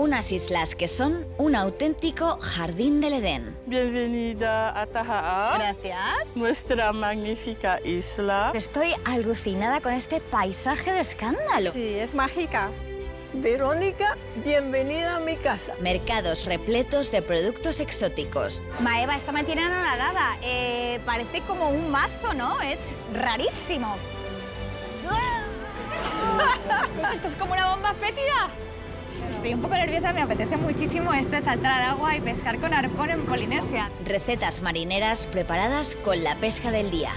unas islas que son un auténtico jardín del Edén. Bienvenida a Tahaa. Gracias. Nuestra magnífica isla. Estoy alucinada con este paisaje de escándalo. Sí, es mágica. Verónica, bienvenida a mi casa. Mercados repletos de productos exóticos. Maeva, esta me tiene anonadada. Eh, parece como un mazo, ¿no? Es rarísimo. Esto es como una bomba fétida. Estoy un poco nerviosa, me apetece muchísimo esto de saltar al agua y pescar con arpón en Polinesia. Recetas marineras preparadas con la pesca del día.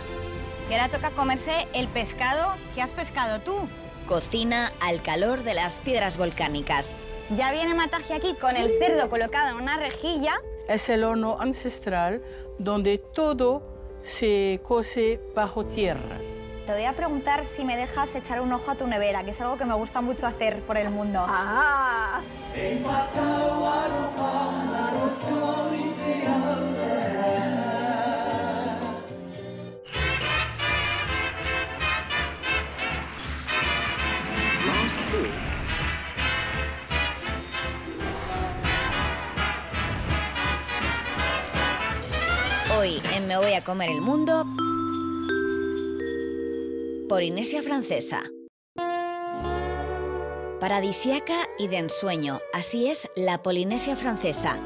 Y ahora toca comerse el pescado que has pescado tú. Cocina al calor de las piedras volcánicas. Ya viene Mataji aquí con el cerdo colocado en una rejilla. Es el horno ancestral donde todo se cose bajo tierra. Te voy a preguntar si me dejas echar un ojo a tu nevera, que es algo que me gusta mucho hacer por el mundo. Hoy en Me voy a comer el mundo, Polinesia francesa. Paradisiaca y de ensueño, así es la Polinesia francesa.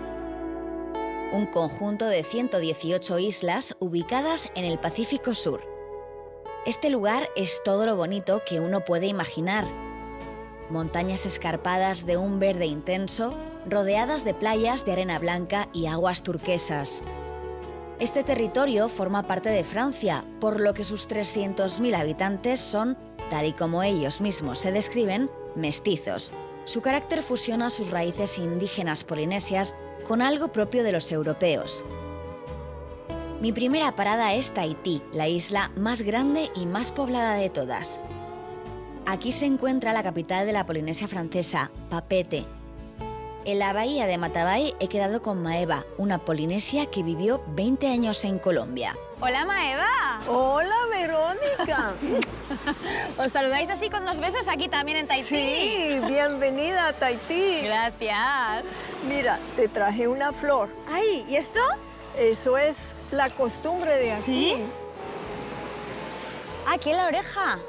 Un conjunto de 118 islas ubicadas en el Pacífico Sur. Este lugar es todo lo bonito que uno puede imaginar. Montañas escarpadas de un verde intenso, rodeadas de playas de arena blanca y aguas turquesas. Este territorio forma parte de Francia, por lo que sus 300.000 habitantes son, tal y como ellos mismos se describen, mestizos. Su carácter fusiona sus raíces indígenas polinesias con algo propio de los europeos. Mi primera parada es Tahití, la isla más grande y más poblada de todas. Aquí se encuentra la capital de la Polinesia francesa, Papete, en la bahía de Matabay he quedado con Maeva, una polinesia que vivió 20 años en Colombia. Hola, Maeva. hola Verónica. ¿Os saludáis así con dos besos aquí también en Tahití? Sí, bienvenida a Tahití. Gracias. Mira, te traje una flor. Ay, ¿y esto? Eso es la costumbre de aquí. ¿Sí? Aquí en la oreja.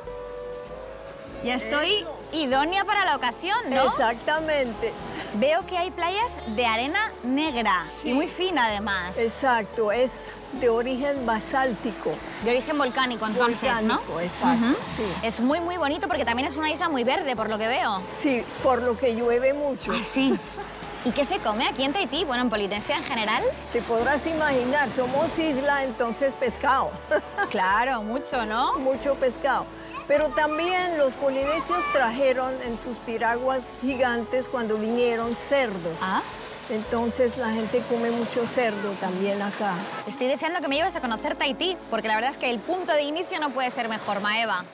Ya estoy Eso. idónea para la ocasión, ¿no? Exactamente, Veo que hay playas de arena negra Sí. y muy fina además. exacto. Es de origen basáltico. De origen volcánico entonces, volcánico, ¿no? exacto, Ujú. sí. Es muy muy bonito porque también es una isla muy verde por lo que veo. Sí, por lo que llueve mucho. Ah, sí. ¿Y qué se come aquí en Tahití? Bueno, en Polinesia en general. Te podrás imaginar, somos isla, entonces pescado. Claro, mucho, ¿no? mucho pescado. Pero también los polinesios trajeron en sus piraguas gigantes cuando vinieron cerdos. Ah, Entonces la gente come mucho cerdo también acá. estoy deseando que me lleves a conocer Tahití, porque la verdad es que el punto de inicio no puede ser mejor, Maeva.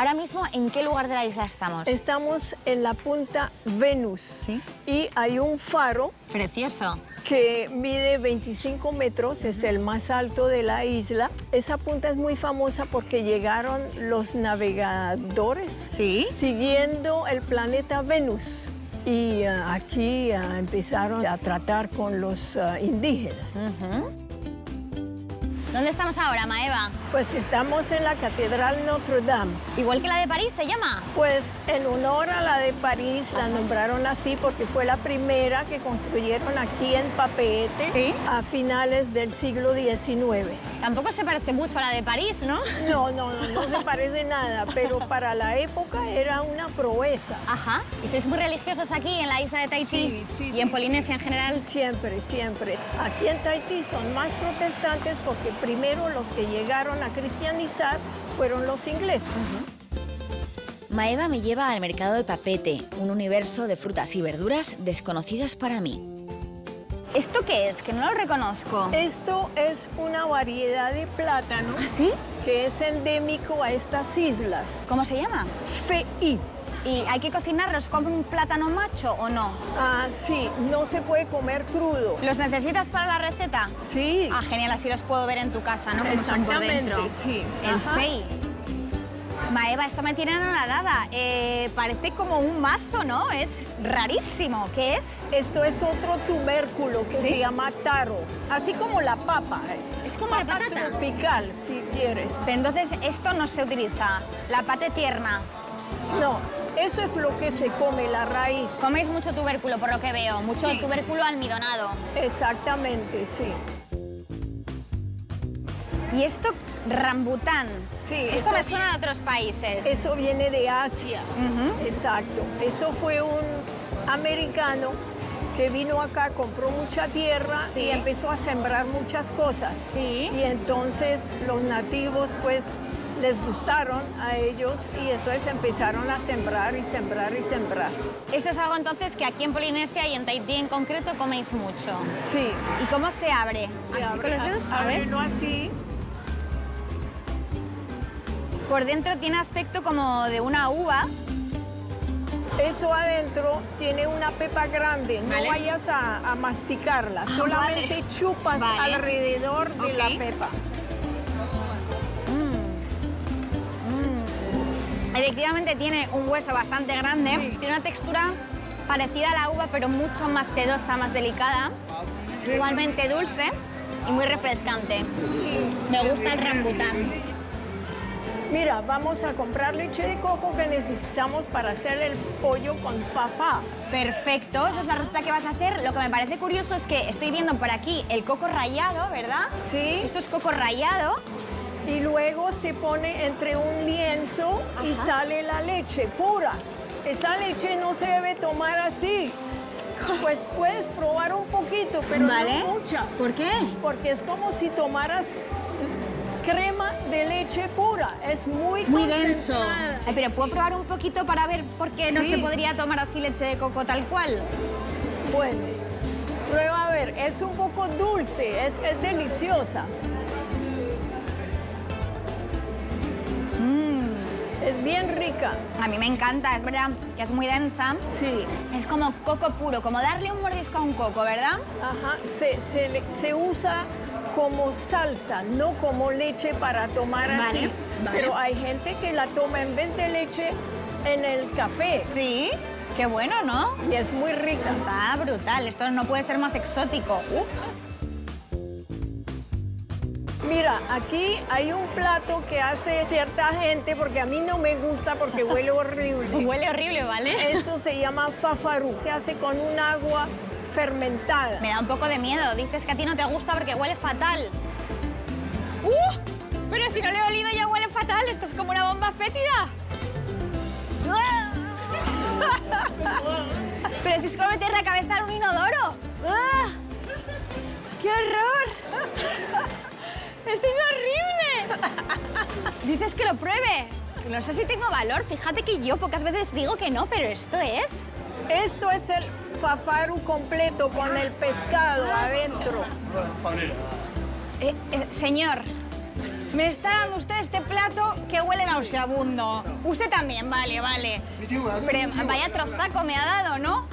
Ahora mismo, ¿en qué lugar de la isla estamos? Estamos en la punta Venus Sí. y hay un faro Precioso. que mide 25 metros, es el más alto de la isla. Esa punta es muy famosa porque llegaron los navegadores ¿Sí? siguiendo el planeta Venus. Y ah, aquí ah, empezaron a tratar con los ah, indígenas. ¿Dónde estamos ahora, Maeva? Pues estamos en la Catedral Notre Dame. Igual que la de París se llama. Pues en honor a la de París la nombraron así porque fue la primera que construyeron aquí en Papeete Sí. a finales del siglo XIX. Tampoco se parece mucho a la de París, ¿no? No, no, no, no se parece nada, pero para la época era una proeza. Ajá. ¿Y sois muy religiosos aquí en la isla de Tahití? Sí, sí, ¿Y en sí, Polinesia en general? Siempre, siempre. Aquí en Tahití son más protestantes porque primero los que llegaron a cristianizar fueron los ingleses. Maeva me lleva al mercado del Papete, un universo de frutas y verduras desconocidas para mí. ¿Esto qué es? Que no lo reconozco. Esto es una variedad de plátano ¿Ah, sí? que es endémico a estas islas. ¿Cómo se llama? FI. ¿Y hay que cocinarlos con un plátano macho o no? Ah, sí, no se puede comer crudo. ¿Los necesitas para la receta? Sí, Ah, genial, así los puedo ver en tu casa, ¿no? Como son por exactamente, dentro. sí. El fei. Maeva, esto me tiene anonadada. Eh, parece como un mazo, ¿no? Es rarísimo. ¿Qué es? Esto es otro tubérculo que ¿Sí? se llama taro, así como la papa. Es como la papa patata. tropical, si quieres. Pero entonces esto no se utiliza. La pate tierna. No, eso es lo que se come, la raíz. Coméis mucho tubérculo, por lo que veo. Mucho Sí. tubérculo almidonado. Exactamente, sí. Y esto, rambután. Sí, Esto me suena de otros países. Eso viene de Asia. Exacto. Eso fue un americano que vino acá, compró mucha tierra Sí. y empezó a sembrar muchas cosas. Sí. Y entonces los nativos pues les gustaron a ellos y entonces empezaron a sembrar y sembrar y sembrar. Esto es algo entonces que aquí en Polinesia y en Tahití en concreto coméis mucho. Sí. ¿Y cómo se abre? Se ¿Así abre- con los dedos? A ver. ábrelo así. Por dentro tiene aspecto como de una uva. Eso adentro tiene una pepa grande, no Vale. vayas a, a masticarla, Ah, solamente vale. chupas Vale. alrededor de la pepa. Efectivamente tiene un hueso bastante grande. Sí. Tiene una textura parecida a la uva, pero mucho más sedosa, más delicada. Igualmente dulce y muy refrescante. Me gusta el rambután. Mira, vamos a comprar leche de coco que necesitamos para hacer el pollo con fafá. Perfecto, esa es la receta que vas a hacer. Lo que me parece curioso es que estoy viendo por aquí el coco rallado, ¿verdad? Sí. Esto es coco rallado. Y luego se pone entre un lienzo y sale la leche pura. Esa leche no se debe tomar así. Pues puedes probar un poquito, pero Vale. no mucha. ¿Por qué? Porque es como si tomaras crema de leche pura. Es muy Muy denso. Ay, pero ¿puedo probar un poquito para ver por qué no Sí. se podría tomar así leche de coco tal cual? Bueno, prueba a ver. Es un poco dulce, es, es deliciosa. Es bien rica. A mí me encanta, es verdad que es muy densa. Sí. Es como coco puro, como darle un mordisco a un coco, ¿verdad? Ajá, se, se usa como salsa, no como leche para tomar Vale, así. vale. Pero hay gente que la toma en vez de leche en el café Sí. Qué bueno, ¿no? y es muy rica. Está brutal, esto no puede ser más exótico. Uh, Mira, aquí hay un plato que hace cierta gente porque a mí no me gusta porque huele horrible. huele horrible, ¿vale? Eso se llama fafarú. Se hace con un agua fermentada. Me da un poco de miedo. Dices que a ti no te gusta porque huele fatal. ¡Uh! Pero si no le he olido ya huele fatal. Esto es como una bomba fétida. Pero si es como meter la cabeza en un inodoro. ¡Ah! ¡Qué horror! ¡Esto es horrible! Dices que lo pruebe. No sé si tengo valor. Fíjate que yo pocas veces digo que no, pero esto es... Esto es el fafaru completo con el pescado adentro. Eh, eh, señor, me está dando usted este plato que huele nauseabundo. Usted también, vale, vale. Pero vaya trozaco me ha dado, ¿no?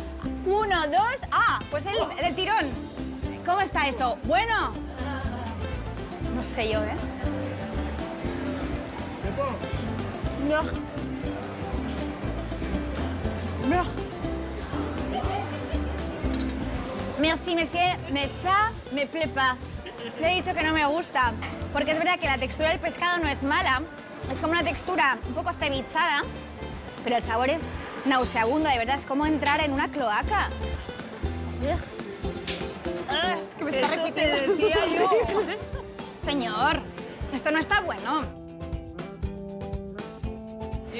Uno, dos... Ah, pues el, el tirón. ¿Cómo está eso? Bueno. No sé yo, ¿eh? No. No. Merci, monsieur, mais ça me plaît pas. Le he dicho que no me gusta, porque es verdad que la textura del pescado no es mala, es como una textura un poco cevichada, pero el sabor es nauseabundo, de verdad, es como entrar en una cloaca. Ugh. Ah, es que me está Eso te repitiendo. es decía yo. Señor, esto no está bueno.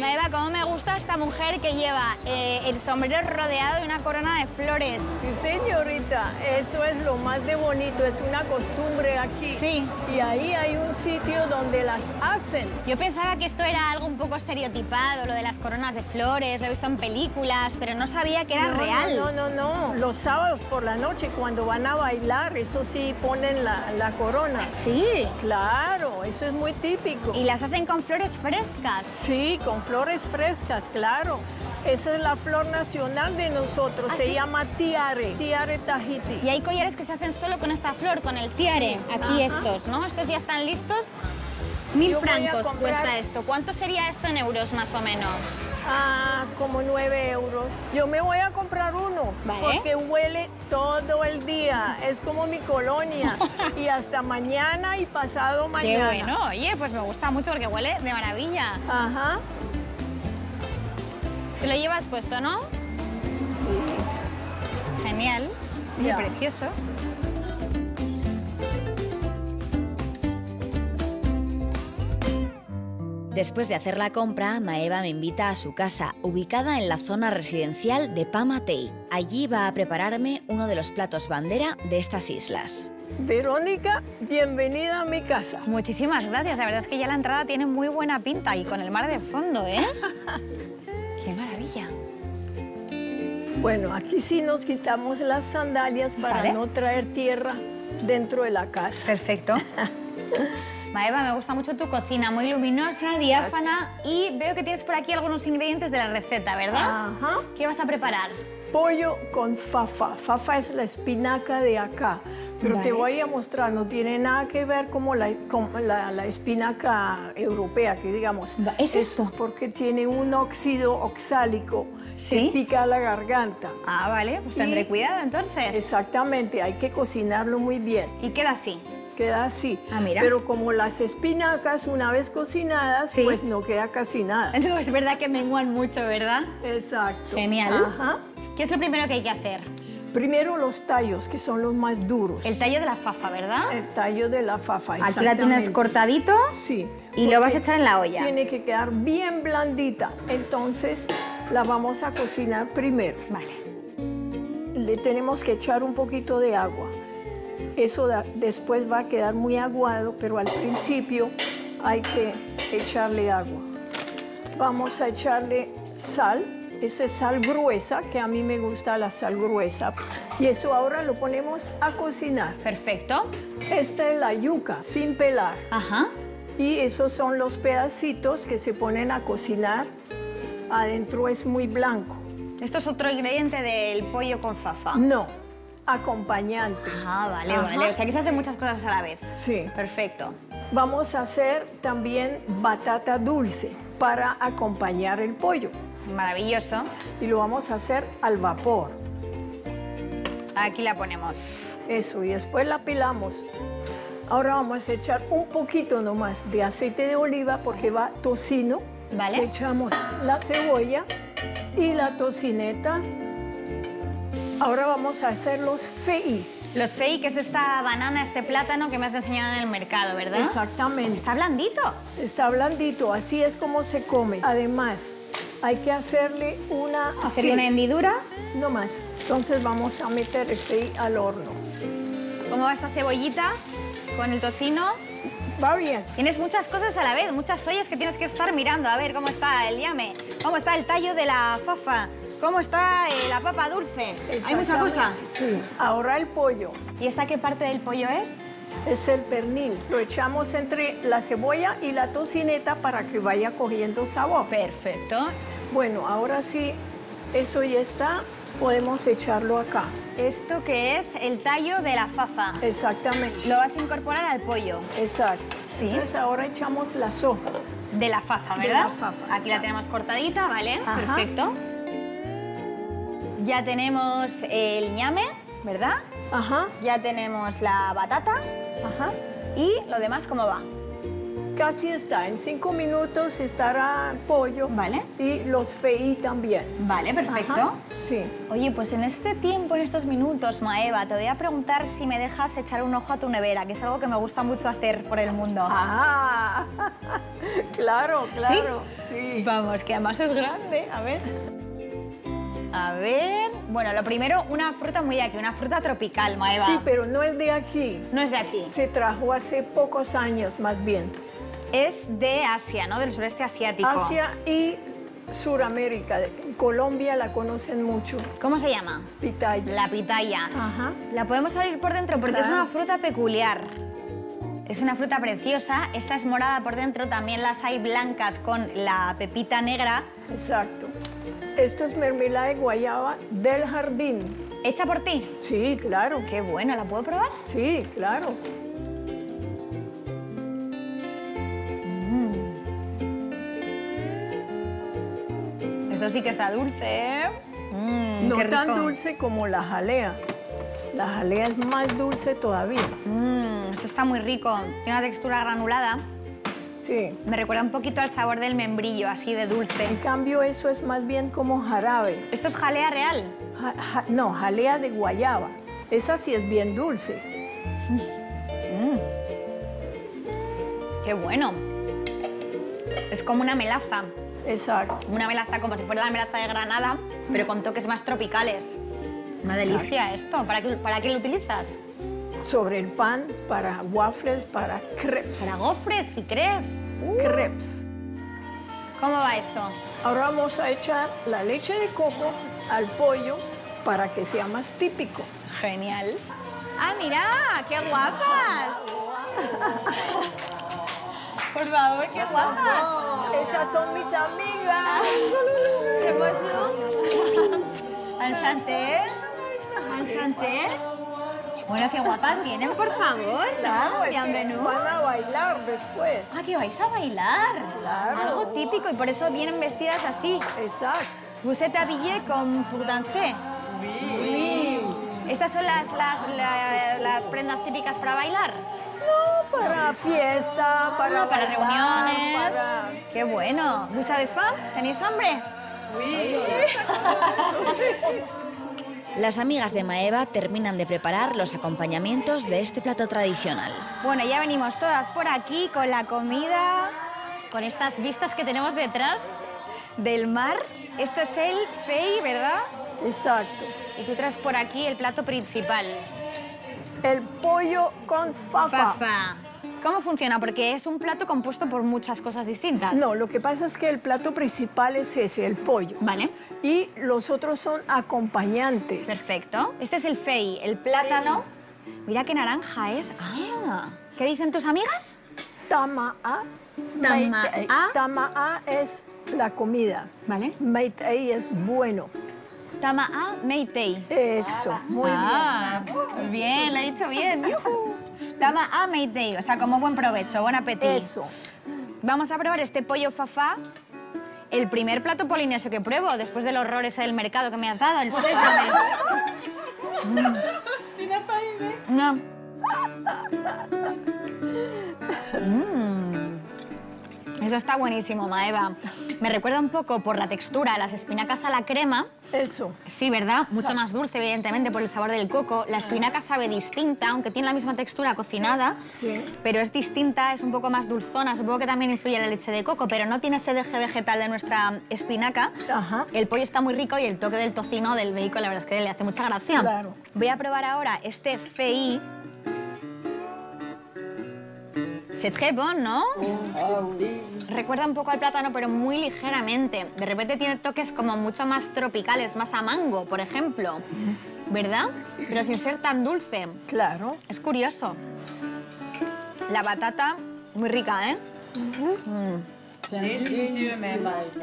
Eva, cómo me gusta esta mujer que lleva eh, el sombrero rodeado de una corona de flores. Sí, señorita, eso es lo más de bonito, es una costumbre aquí. Sí. Y ahí hay un sitio donde las hacen. Yo pensaba que esto era algo un poco estereotipado, lo de las coronas de flores, lo he visto en películas, pero no sabía que era No, real. No, no, no, no. Los sábados por la noche, cuando van a bailar, eso sí ponen la, la corona. Sí. Claro, eso es muy típico. Y las hacen con flores frescas. Sí, con flores frescas, claro. Esa es la flor nacional de nosotros, ¿Ah, se sí? llama tiare, tiare tahiti. Y hay collares que se hacen solo con esta flor, con el tiare. Aquí Ajá. estos, ¿no? Estos ya están listos. Mil Yo francos comprar- cuesta esto. ¿Cuánto sería esto en euros más o menos? Ah, como 9 euros. Yo me voy a comprar uno Vale. porque huele todo el día. Es como mi colonia. y hasta mañana y pasado Qué mañana. bueno. Oye, pues me gusta mucho porque huele de maravilla. Ajá. Te lo llevas puesto, ¿no? Genial. Muy precioso. Después de hacer la compra, Maeva me invita a su casa, ubicada en la zona residencial de Pamatei. Allí va a prepararme uno de los platos bandera de estas islas. Verónica, bienvenida a mi casa. Muchísimas gracias. La verdad es que ya la entrada tiene muy buena pinta y con el mar de fondo, ¿eh? Qué maravilla. Bueno, aquí sí nos quitamos las sandalias para Vale. no traer tierra dentro de la casa. Perfecto. Maeva, me gusta mucho tu cocina, muy luminosa, diáfana y veo que tienes por aquí algunos ingredientes de la receta, ¿verdad? Ajá. ¿Qué vas a preparar? Pollo con fafa. Fafa es la espinaca de acá. Pero te voy a mostrar, no tiene nada que ver como la, como la, la espinaca europea, que digamos. Va, ¿es esto? Porque tiene un óxido oxálico ¿Sí? que pica la garganta. Ah, vale, pues tendré Y- cuidado entonces. Exactamente, hay que cocinarlo muy bien. Y queda así. Queda así. Ah, mira. Pero como las espinacas, una vez cocinadas, Sí. pues no queda casi nada. No, es verdad que menguan mucho, ¿verdad? Exacto. Genial. Ajá. ¿Qué es lo primero que hay que hacer? Primero los tallos, que son los más duros. El tallo de la fafa, ¿verdad? El tallo de la fafa. Aquí la tienes cortadito Sí. y lo vas a echar en la olla. Tiene que quedar bien blandita. Entonces la vamos a cocinar primero. Vale. Le tenemos que echar un poquito de agua. Eso da- después va a quedar muy aguado, pero al principio hay que echarle agua. Vamos a echarle sal. Esa es sal gruesa, que a mí me gusta la sal gruesa. Y eso ahora lo ponemos a cocinar. Perfecto. Esta es la yuca, sin pelar. Ajá. Y esos son los pedacitos que se ponen a cocinar. Adentro es muy blanco. Esto es otro ingrediente del pollo con fafa. No, acompañante. Ah, vale, Ajá. vale. O sea que se hacen muchas cosas a la vez. Sí. Perfecto. Vamos a hacer también batata dulce para acompañar el pollo. Maravilloso. Y lo vamos a hacer al vapor. Aquí la ponemos. Eso, y después la pelamos. Ahora vamos a echar un poquito nomás de aceite de oliva porque va tocino. Vale. Le echamos la cebolla y la tocineta. Ahora vamos a hacer los fei. Los fei, que es esta banana, este plátano que me has enseñado en el mercado, ¿verdad? Exactamente. Está blandito. Está blandito, así es como se come. Además, hay que hacerle una... Hacerle así, una hendidura. No más. Entonces vamos a meter fei al horno. ¿Cómo va esta cebollita con el tocino? Va bien. Tienes muchas cosas a la vez, muchas ollas que tienes que estar mirando. A ver cómo está el llame, cómo está el tallo de la fafa, cómo está eh, la papa dulce. Hay mucha cosa. Sí. Ahora el pollo. ¿Y esta qué parte del pollo es? Es el pernil. Lo echamos entre la cebolla y la tocineta para que vaya cogiendo sabor. Perfecto. Bueno, ahora sí, eso ya está. Podemos echarlo acá. ¿Esto que es? El tallo de la fafa. Exactamente. Lo vas a incorporar al pollo Exacto. Sí. Entonces ahora echamos las hojas. de la fafa, De ¿verdad? la fafa, Aquí la tenemos cortadita, ¿vale? Ajá. Perfecto. Ya tenemos el ñame, ¿verdad? Ajá, Ya tenemos la batata ajá. y lo demás, ¿cómo va? Casi está. En cinco minutos estará el pollo. Vale. Y los feí también. Vale, perfecto. Ajá, Sí. Oye, pues en este tiempo, en estos minutos, Maeva, te voy a preguntar si me dejas echar un ojo a tu nevera, que es algo que me gusta mucho hacer por el mundo. Ah, claro, claro. Sí. Vamos, que además es grande. A ver. A ver. Bueno, lo primero, una fruta muy de aquí, una fruta tropical, Maeva. Sí, pero no es de aquí. No es de aquí. Se trajo hace pocos años, más bien. Es de Asia, ¿no? Del sureste asiático. Asia y Suramérica. En Colombia la conocen mucho. ¿Cómo se llama? Pitaya. La pitaya. Ajá. La podemos abrir por dentro porque es Claro. una fruta peculiar. Es una fruta preciosa. Esta es morada por dentro. También las hay blancas con la pepita negra. Exacto. Esto es mermelada de guayaba del jardín. ¿Hecha por ti? Sí, claro. Qué bueno, ¿la puedo probar? Sí, claro. Mm. Esto sí que está dulce, ¿eh? No tan dulce como la jalea. La jalea es más dulce todavía. Mm, esto está muy rico. Tiene una textura granulada Sí. Me recuerda un poquito al sabor del membrillo, así de En dulce. cambio, eso es más bien como jarabe. ¿Esto es jalea real? Ja- ja- no, jalea de guayaba. Esa sí es bien dulce. Qué bueno. Es como una melaza. Exacto. Una melaza como si fuera la melaza de Granada, pero con toques más tropicales. Una delicia esto. ¿Para qué, ¿Para qué lo utilizas? Sobre el pan, para waffles, para crepes. Para gofres y crepes. crepes. ¿Cómo va esto? Ahora vamos a echar la leche de coco al pollo para que sea más típico. Genial. ¡Ah, mira! ¡Qué guapas! Por favor, qué guapas. Esas son mis amigas. ¿Qué pasó? ¿Enchanté? ¿Enchanté? Bueno, qué guapas vienen, por favor. Claro, Bienvenido. van a bailar después. Ah, que vais a bailar. Claro. Algo típico y por eso vienen vestidas así. Exacto. Vous êtes habillés comme pour danser. ¿Estas son las, las, la- las prendas típicas para bailar? No, para fiesta, para, Ah, para bailar, reuniones. para- Qué bueno. ¿Vous avez faim? ¿Tenéis hambre? Las amigas de Maeva terminan de preparar los acompañamientos de este plato tradicional. Bueno, ya venimos todas por aquí con la comida, con estas vistas que tenemos detrás del mar. Este es el fei, ¿verdad? Exacto. Y tú traes por aquí el plato principal. El pollo con fafa. Fafa. ¿Cómo funciona? Porque es un plato compuesto por muchas cosas distintas. No, lo que pasa es que el plato principal es ese, el pollo. Vale, Y los otros son acompañantes. perfecto. Este es el fei, el plátano. Mira qué naranja es. Ah, ¿qué dicen tus amigas? Tama'a. Tama'a. Tama'a es la comida. Vale. Meitei es bueno. Tama'a meitei. Eso, muy ah, bien. bien, lo he dicho bien. Tama'a meitei, o sea, como buen provecho, buen apetito. Eso. Vamos a probar este pollo fafá. El primer plato polinesio que pruebo después del horror ese del mercado que me has dado, el sésame. Mm. No. Mm. Eso está buenísimo, Maeva. Me recuerda un poco por la textura las espinacas a la crema. Eso. Sí, ¿verdad? Mucho más dulce, evidentemente, por el sabor del coco. La espinaca sabe distinta, aunque tiene la misma textura cocinada. Sí. Pero es distinta, es un poco más dulzona. Supongo que también influye la leche de coco, pero no tiene ese deje vegetal de nuestra espinaca. Ajá. El pollo está muy rico y el toque del tocino del bacon, la verdad es que le hace mucha gracia. Claro. Voy a probar ahora este fei. C'est très bon, ¿no? Recuerda un poco al plátano, pero muy ligeramente. De repente tiene toques como mucho más tropicales, más a mango, por ejemplo. ¿Verdad? Pero sin ser tan dulce. Claro. Es curioso. La batata, muy rica, ¿eh?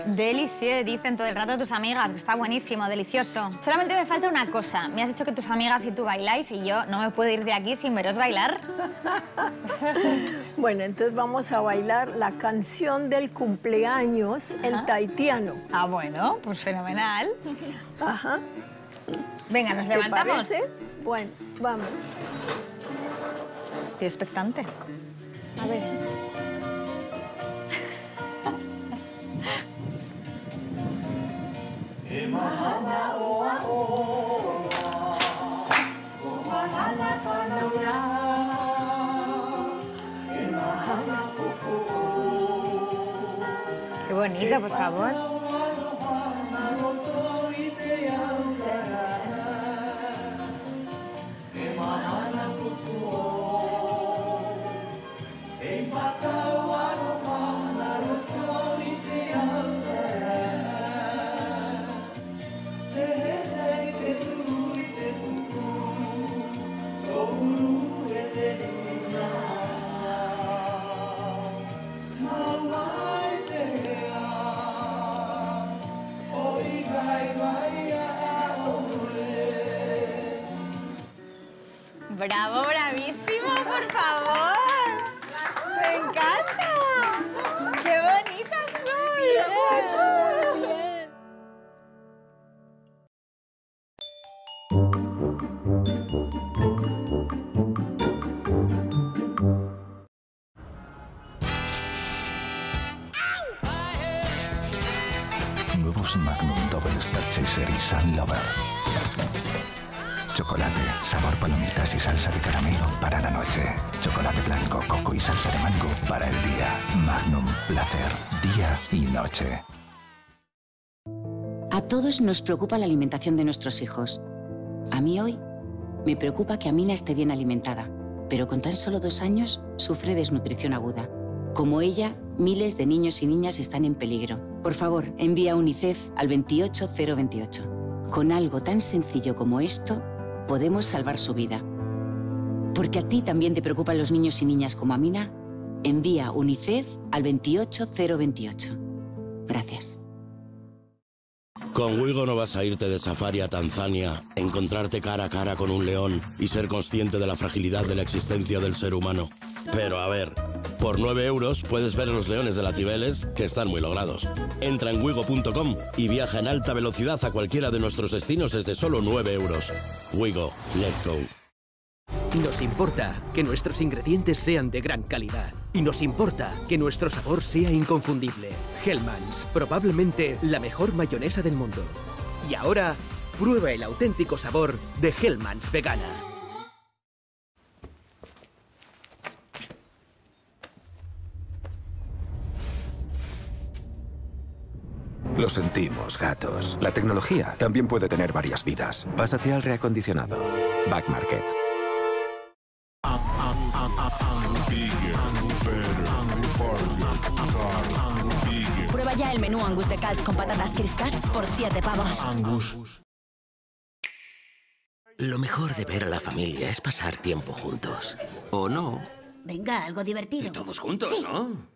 Delicioso, dicen todo el rato tus amigas, que está buenísimo, delicioso. Solamente me falta una cosa. Me has dicho que tus amigas y tú bailáis y yo no me puedo ir de aquí sin veros bailar. Bueno, entonces vamos a bailar la canción del cumpleaños en taitiano. Ah, bueno, pues fenomenal. Ajá. Venga, nos ¿Te levantamos. parece? Bueno, vamos. Estoy expectante. A ver. Qué bonito, por favor. Bravo, bravísimo, Chocolate, sabor palomitas y salsa de caramelo para la noche. Chocolate blanco, coco y salsa de mango para el día. Magnum, placer, día y noche. A todos nos preocupa la alimentación de nuestros hijos. A mí hoy me preocupa que Amina esté bien alimentada, pero con tan solo dos años sufre desnutrición aguda. Como ella, miles de niños y niñas están en peligro. Por favor, envía UNICEF al 28028. Con algo tan sencillo como esto, podemos salvar su vida. Porque a ti también te preocupan los niños y niñas como Amina, envía UNICEF al 28028. Gracias. Con Wigo no vas a irte de safari a Tanzania, encontrarte cara a cara con un león y ser consciente de la fragilidad de la existencia del ser humano. Pero a ver, por 9 euros puedes ver los leones de la Cibeles, que están muy logrados. Entra en wigo.com y viaja en alta velocidad a cualquiera de nuestros destinos desde solo 9 euros. Wigo, let's go. Nos importa que nuestros ingredientes sean de gran calidad. Y nos importa que nuestro sabor sea inconfundible. Hellmann's, probablemente la mejor mayonesa del mundo. Y ahora, prueba el auténtico sabor de Hellmann's vegana. Lo sentimos, gatos. La tecnología también puede tener varias vidas. Pásate al reacondicionado. Back Market. Prueba ya el menú Angus de Cals con patatas Criscats por 7 pavos. Lo mejor de ver a la familia es pasar tiempo juntos. ¿O no? Venga, algo divertido. Todos juntos, Sí. ¿no?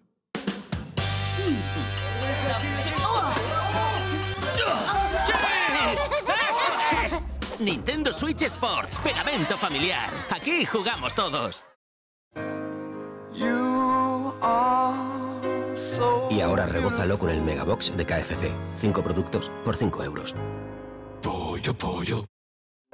Nintendo Switch Sports, pegamento familiar. Aquí jugamos todos. Y ahora rebózalo con el Megabox de KFC. Cinco productos por 5 euros. Pollo, pollo.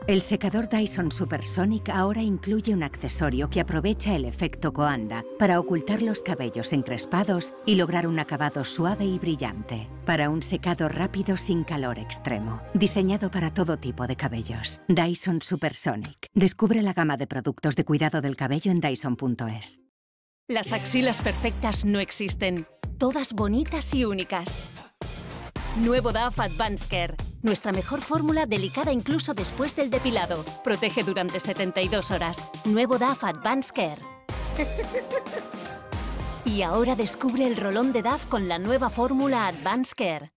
El secador Dyson Supersonic ahora incluye un accesorio que aprovecha el efecto Coanda para ocultar los cabellos encrespados y lograr un acabado suave y brillante. Para un secado rápido sin calor extremo. Diseñado para todo tipo de cabellos. Dyson Supersonic. Descubre la gama de productos de cuidado del cabello en Dyson.es. Las axilas perfectas no existen. Todas bonitas y únicas. Nuevo DAF Advanced Care. Nuestra mejor fórmula delicada incluso después del depilado. Protege durante 72 horas. Nuevo DAF Advanced Care. Y ahora descubre el rolón de DAF con la nueva fórmula Advanced Care.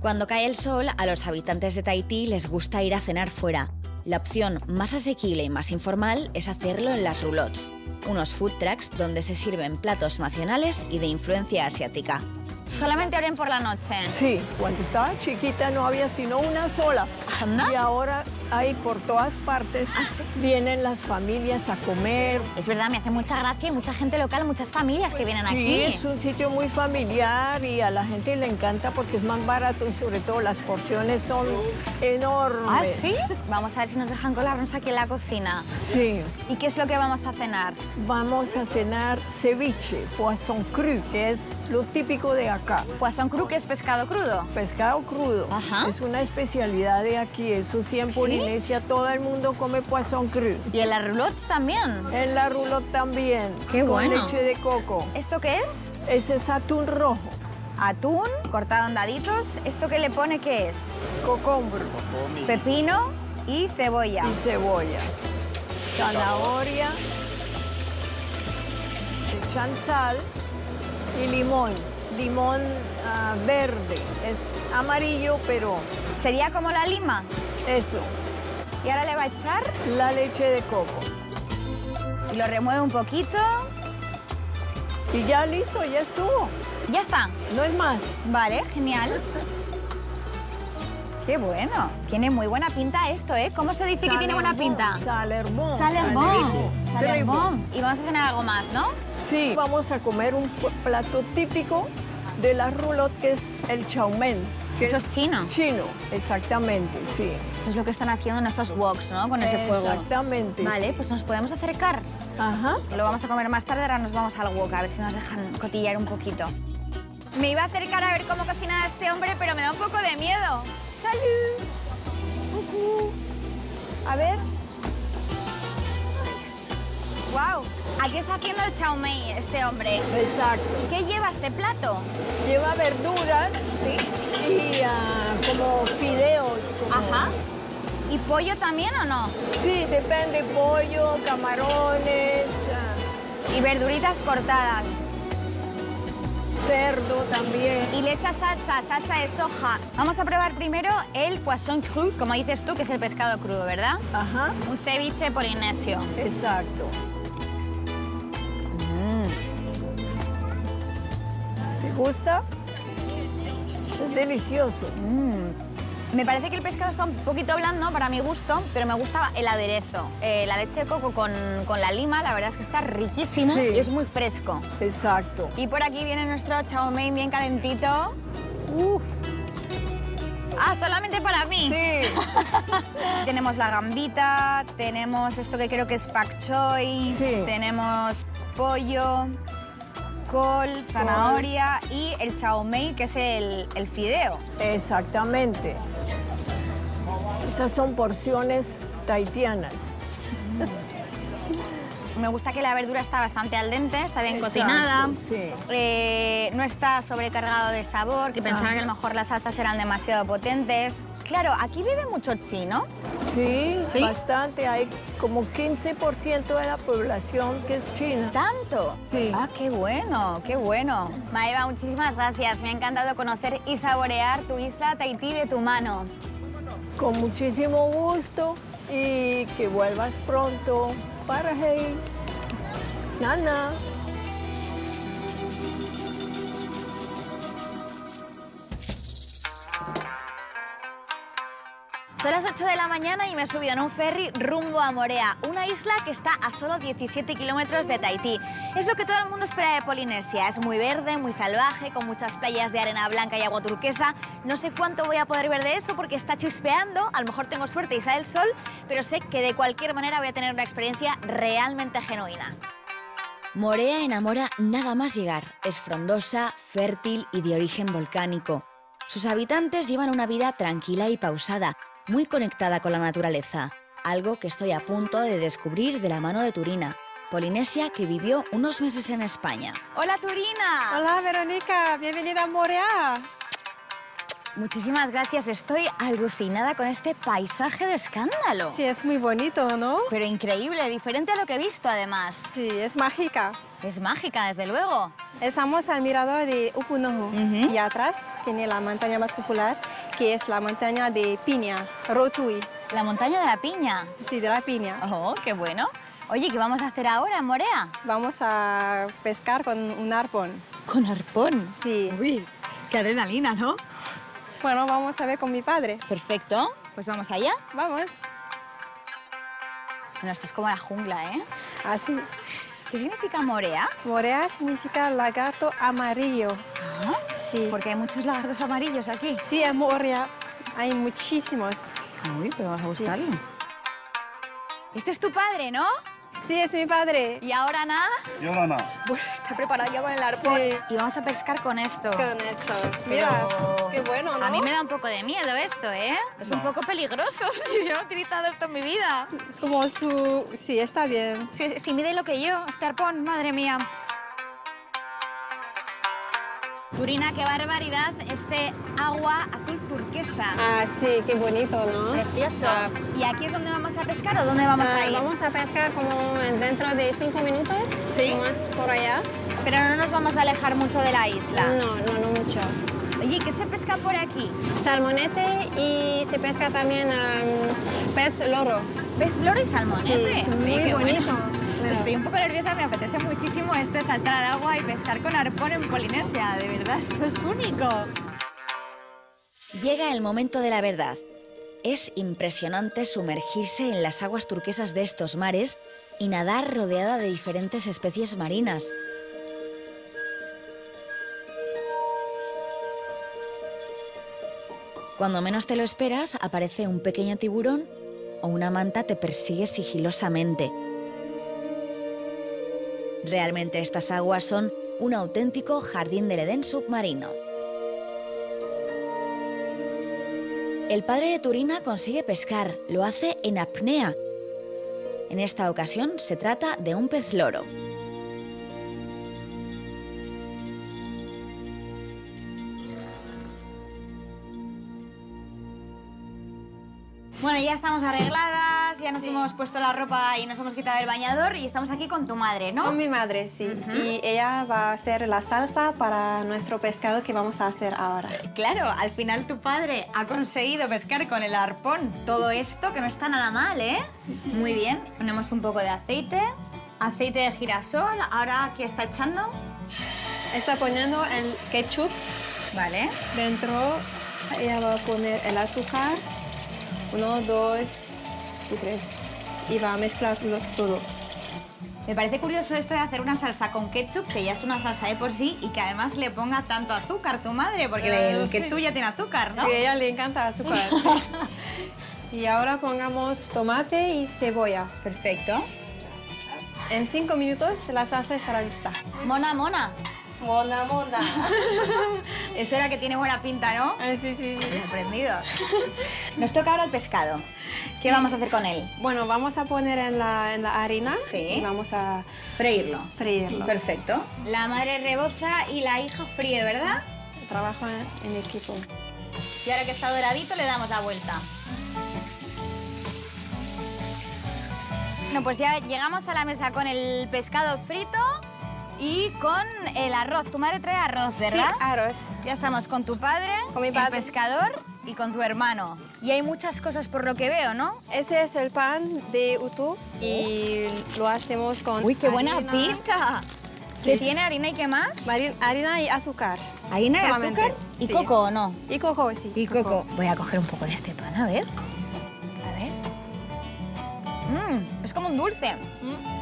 Cuando cae el sol, a los habitantes de Tahití les gusta ir a cenar fuera. La opción más asequible y más informal es hacerlo en las roulottes, unos food trucks donde se sirven platos nacionales y de influencia asiática. Solamente abren por la noche. Sí, cuando estaba chiquita no había sino una sola. Y ahora hay por todas partes. Vienen las familias a comer. Es verdad, me hace mucha gracia y mucha gente local, muchas familias que vienen Sí, aquí. es un sitio muy familiar y a la gente le encanta porque es más barato y sobre todo las porciones son enormes. ¿Ah, sí? Vamos a ver si nos dejan colarnos aquí en la cocina. Sí. ¿Y qué es lo que vamos a cenar? Vamos a cenar ceviche, poisson cru, que es lo típico de acá. Poisson cru, que es pescado crudo. Pescado crudo. Ajá. Es una especialidad de aquí. Eso sí, en ¿Sí? Polinesia todo el mundo come poisson cru. ¿Y en las roulottes también? En la roulotte también. Qué con bueno. leche de coco. ¿Esto qué es? Ese es atún rojo. Atún, cortado en daditos. ¿Esto que le pone qué es? Cocombro. Pepino y cebolla. Y cebolla. Zanahoria. Echan sal y limón. Limón ah, verde. Es amarillo, pero ¿Sería como la lima? eso. Y ahora le va a echar La leche de coco. y lo remueve un poquito. Y ya listo, ya estuvo. Ya está. No es más. Vale, genial. Qué bueno. Tiene muy buena pinta esto, ¿eh? ¿Cómo se dice que tiene buena pinta? Salermón. Salermón. Salermón. Salermón. Y vamos a cenar algo más, ¿no? Sí, vamos a comer un plato típico de la roulotte que es el chow mein. que Eso es chino. Chino, exactamente, sí. Esto es lo que están haciendo en estos woks, ¿no? Con ese fuego. Exactamente. Vale, pues nos podemos acercar. Ajá. Lo vamos a comer más tarde, ahora nos vamos al wok, a ver si nos dejan cotillar un poquito. Me iba a acercar a ver cómo cocinaba este hombre, pero me da un poco de miedo. ¡Salud! Cucú. A ver. ¡Wow! Aquí está haciendo el chow mein este hombre. Exacto. ¿Qué lleva este plato? Lleva verduras ¿Sí? y ah, como fideos. como- Ajá. ¿Y pollo también o no? Sí, depende, pollo, camarones, ah, Y verduritas cortadas. cerdo también. Y le echa salsa, salsa de soja. Vamos a probar primero el poisson cru, como dices tú, que es el pescado crudo, ¿verdad? Ajá, Un ceviche polinesio. exacto. Gusta? Es delicioso. Me parece que el pescado está un poquito blando para mi gusto, pero me gusta el aderezo. Eh, la leche de coco con, con la lima, la verdad es que está riquísimo Sí. y es muy fresco. Exacto. Y por aquí viene nuestro chow mein bien calentito. Uf, Ah, solamente para mí. sí. tenemos la gambita, tenemos esto que creo que es pak choy, Sí. tenemos pollo, col, zanahoria y el chow mein, que es el, el fideo. Exactamente. Esas son porciones taitianas. Me gusta que la verdura está bastante al dente, está bien Exacto, cocinada. sí. Eh, no está sobrecargado de sabor, que pensaba que a lo mejor las salsas eran demasiado potentes. Claro, aquí vive mucho chino. Sí, ¿Sí? bastante. Hay como 15% de la población que es china. ¿Tanto? Sí. Ah, qué bueno, qué bueno. Maeva, muchísimas gracias. Me ha encantado conocer y saborear tu isla Tahití de tu mano. Con muchísimo gusto y que vuelvas pronto para hey. Nana. Son las 8 de la mañana y me he subido en un ferry rumbo a Morea, una isla que está a solo 17 kilómetros de Tahití. Es lo que todo el mundo espera de Polinesia. Es muy verde, muy salvaje, con muchas playas de arena blanca y agua turquesa. No sé cuánto voy a poder ver de eso porque está chispeando. A lo mejor tengo suerte y sale el sol, pero sé que de cualquier manera voy a tener una experiencia realmente genuina. Morea enamora nada más llegar. Es frondosa, fértil y de origen volcánico. Sus habitantes llevan una vida tranquila y pausada, muy conectada con la naturaleza, algo que estoy a punto de descubrir de la mano de Turina, polinesia que vivió unos meses en España. ¡Hola, Turina! Hola Verónica, bienvenida a Morea. Muchísimas gracias. Estoy alucinada con este paisaje de escándalo. Sí, es muy bonito, ¿no? Pero increíble, diferente a lo que he visto además. Sí, es mágica. Es mágica, desde luego. Estamos al mirador de Upunohu y atrás tiene la montaña más popular, que es la montaña de piña, Rotui. La montaña de la piña. Sí, de la piña. Oh, qué bueno. Oye, ¿qué vamos a hacer ahora Morea? Vamos a pescar con un arpón. ¿Con arpón? Sí. Uy, qué adrenalina, ¿no? Bueno, vamos a ver con mi padre. Perfecto. Pues vamos allá. Vamos. Bueno, esto es como la jungla, ¿eh? Así. ¿Qué significa Morea? Morea significa lagarto amarillo. ¿Ah? Sí. Porque hay muchos lagartos amarillos aquí. Sí, en Morea hay muchísimos. Uy, pero vamos a buscarlo. Este es tu padre, ¿no? Sí, es mi padre. ¿Y ahora nada? Y ahora nada. Bueno, está preparado ya con el arpón. Sí. Y vamos a pescar con esto. Con esto. Mira, Pero qué bueno, ¿no? A mí me da un poco de miedo esto, ¿eh? Es un poco peligroso. Si yo no he utilizado esto en mi vida. Es como su... Sí, está bien. Si, si mide lo que yo, este arpón, madre mía. Turina, qué barbaridad este agua azul turquesa. Ah, sí, qué bonito, ¿no? Precioso. Ah. ¿Y aquí es donde vamos a pescar o dónde vamos Ah, a ir? Vamos a pescar como dentro de cinco minutos. Sí. Más por allá. Pero no nos vamos a alejar mucho de la isla. No, no, no mucho. Oye, ¿qué se pesca por aquí? Salmonete y se pesca también am, pez loro. Pez loro y salmonete. Sí, es muy bonito. bueno. Estoy un poco nerviosa, me apetece muchísimo esto de saltar al agua y pescar con arpón en Polinesia. De verdad, esto es único. Llega el momento de la verdad. Es impresionante sumergirse en las aguas turquesas de estos mares y nadar rodeada de diferentes especies marinas. Cuando menos te lo esperas, aparece un pequeño tiburón o una manta te persigue sigilosamente. Realmente estas aguas son un auténtico jardín del Edén submarino. El padre de Turina consigue pescar, lo hace en apnea. En esta ocasión se trata de un pez loro. Bueno, ya estamos arregladas, ya nos hemos puesto la ropa y nos hemos quitado el bañador y estamos aquí con tu madre, ¿no? Con mi madre, sí. Y ella va a hacer la salsa para nuestro pescado que vamos a hacer ahora. Claro, al final tu padre ha conseguido pescar con el arpón todo esto, que no está nada mal, ¿eh? Muy bien. Ponemos un poco de aceite, aceite de girasol. Ahora, ¿qué está echando? Está poniendo el ketchup. Vale. Dentro ella va a poner el azúcar. Uno, dos y tres. Y va a mezclarlo todo. Me parece curioso esto de hacer una salsa con ketchup, que ya es una salsa de por sí, y que además le ponga tanto azúcar tu madre, porque Eh, el sí. ketchup ya tiene azúcar, ¿no? Sí, a ella le encanta el azúcar. y ahora pongamos tomate y cebolla. Perfecto. En cinco minutos la salsa estará lista. Mona, mona. Mona, mona. Eso era que tiene buena pinta, ¿no? sí, sí, sí. Aprendido. Nos toca ahora el pescado. ¿Qué vamos a hacer con él? Bueno, vamos a poner en la, en la harina Sí. y vamos a Freírlo. freírlo. Perfecto. La madre reboza y la hija fríe, ¿verdad? Trabajo en, en equipo. Y ahora que está doradito le damos la vuelta. Bueno, pues ya llegamos a la mesa con el pescado frito y con el arroz. Tu madre trae arroz, ¿verdad? Sí, arroz. Ya estamos con tu padre, Con mi el padre. pescador y con tu hermano. Y hay muchas cosas por lo que veo, ¿no? Ese es el pan de Utu y lo hacemos con Uy, qué buena harina, pinta. Sí. ¿Qué tiene harina y qué más? harina y azúcar. Harina y Solamente. azúcar y Sí. coco, ¿o no? Y coco, sí. Y coco. Voy a coger un poco de este pan, a ver. A ver. Mmm, es como un dulce. Mm,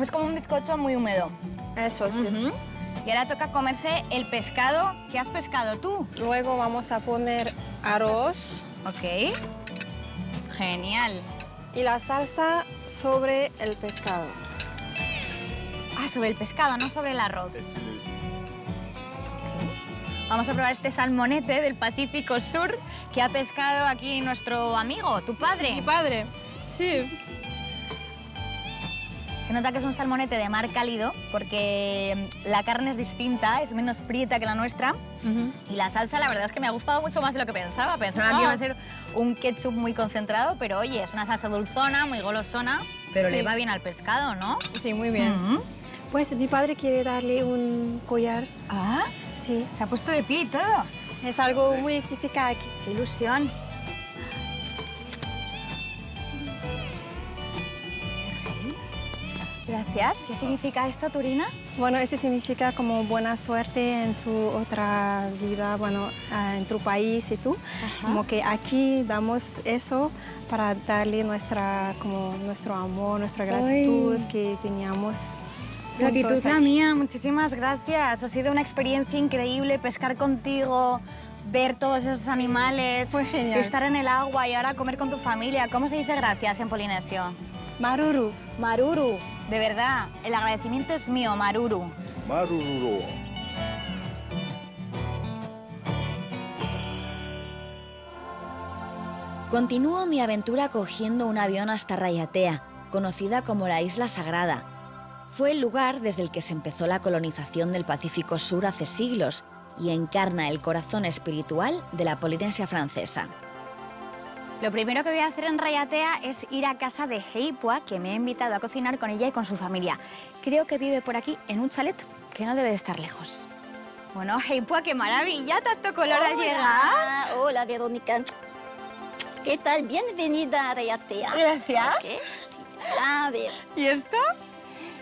es como un bizcocho muy húmedo. Eso sí. Y ahora toca comerse el pescado que has pescado tú. Luego vamos a poner arroz Ok. Genial. y la salsa sobre el pescado. Ah, sobre el pescado, no sobre el arroz. Vamos a probar este salmonete del Pacífico Sur que ha pescado aquí nuestro amigo, tu padre. Mi padre, sí. Se nota que es un salmonete de mar cálido porque la carne es distinta, es menos prieta que la nuestra. Y la salsa, la verdad es que me ha gustado mucho más de lo que pensaba. Pensaba que Ah. iba a ser un ketchup muy concentrado, pero oye, es una salsa dulzona, muy golosona, pero Sí. le va bien al pescado, ¿no? Sí, muy bien. Pues mi padre quiere darle un collar. Ah, Sí. se ha puesto de pie y todo. Es algo muy típico aquí. ¡Qué ilusión! Gracias. ¿Qué significa esto, Turina? Bueno, eso significa como buena suerte en tu otra vida, bueno, ah, en tu país y tú. Como que aquí damos eso para darle nuestra, como nuestro amor, nuestra gratitud que teníamos. Gratitud la mía, muchísimas gracias. Ha sido una experiencia increíble pescar contigo, ver todos esos animales, Fue genial. estar en el agua y ahora comer con tu familia. ¿Cómo se dice gracias en polinesio? Maruru. Maruru. De verdad, el agradecimiento es mío, Maruru. Marururo. Continúo mi aventura cogiendo un avión hasta Rayatea, conocida como la Isla Sagrada. Fue el lugar desde el que se empezó la colonización del Pacífico Sur hace siglos y encarna el corazón espiritual de la Polinesia francesa. Lo primero que voy a hacer en Rayatea es ir a casa de Heipua, que me ha invitado a cocinar con ella y con su familia. Creo que vive por aquí, en un chalet, que no debe de estar lejos. Bueno, Heipua, qué maravilla, tanto color al llegar. Hola, Verónica. ¿Qué tal? Bienvenida a Rayatea. Gracias. Ok, sí. A ver, ¿Y esto?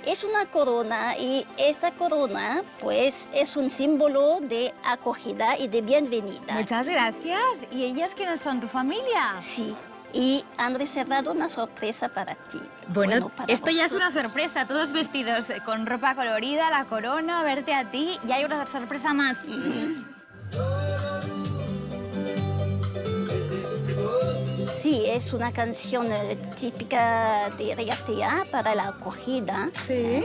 Es una corona y esta corona, pues, es un símbolo de acogida y de bienvenida. Muchas gracias. ¿Y ellas quiénes son, tu familia? Sí. Y han reservado una sorpresa para ti. Bueno, para esto ya es una sorpresa, todos vestidos eh, con ropa colorida, la corona, verte a ti y hay una sorpresa más. Sí, es una canción eh, típica de regatea para la acogida. Sí.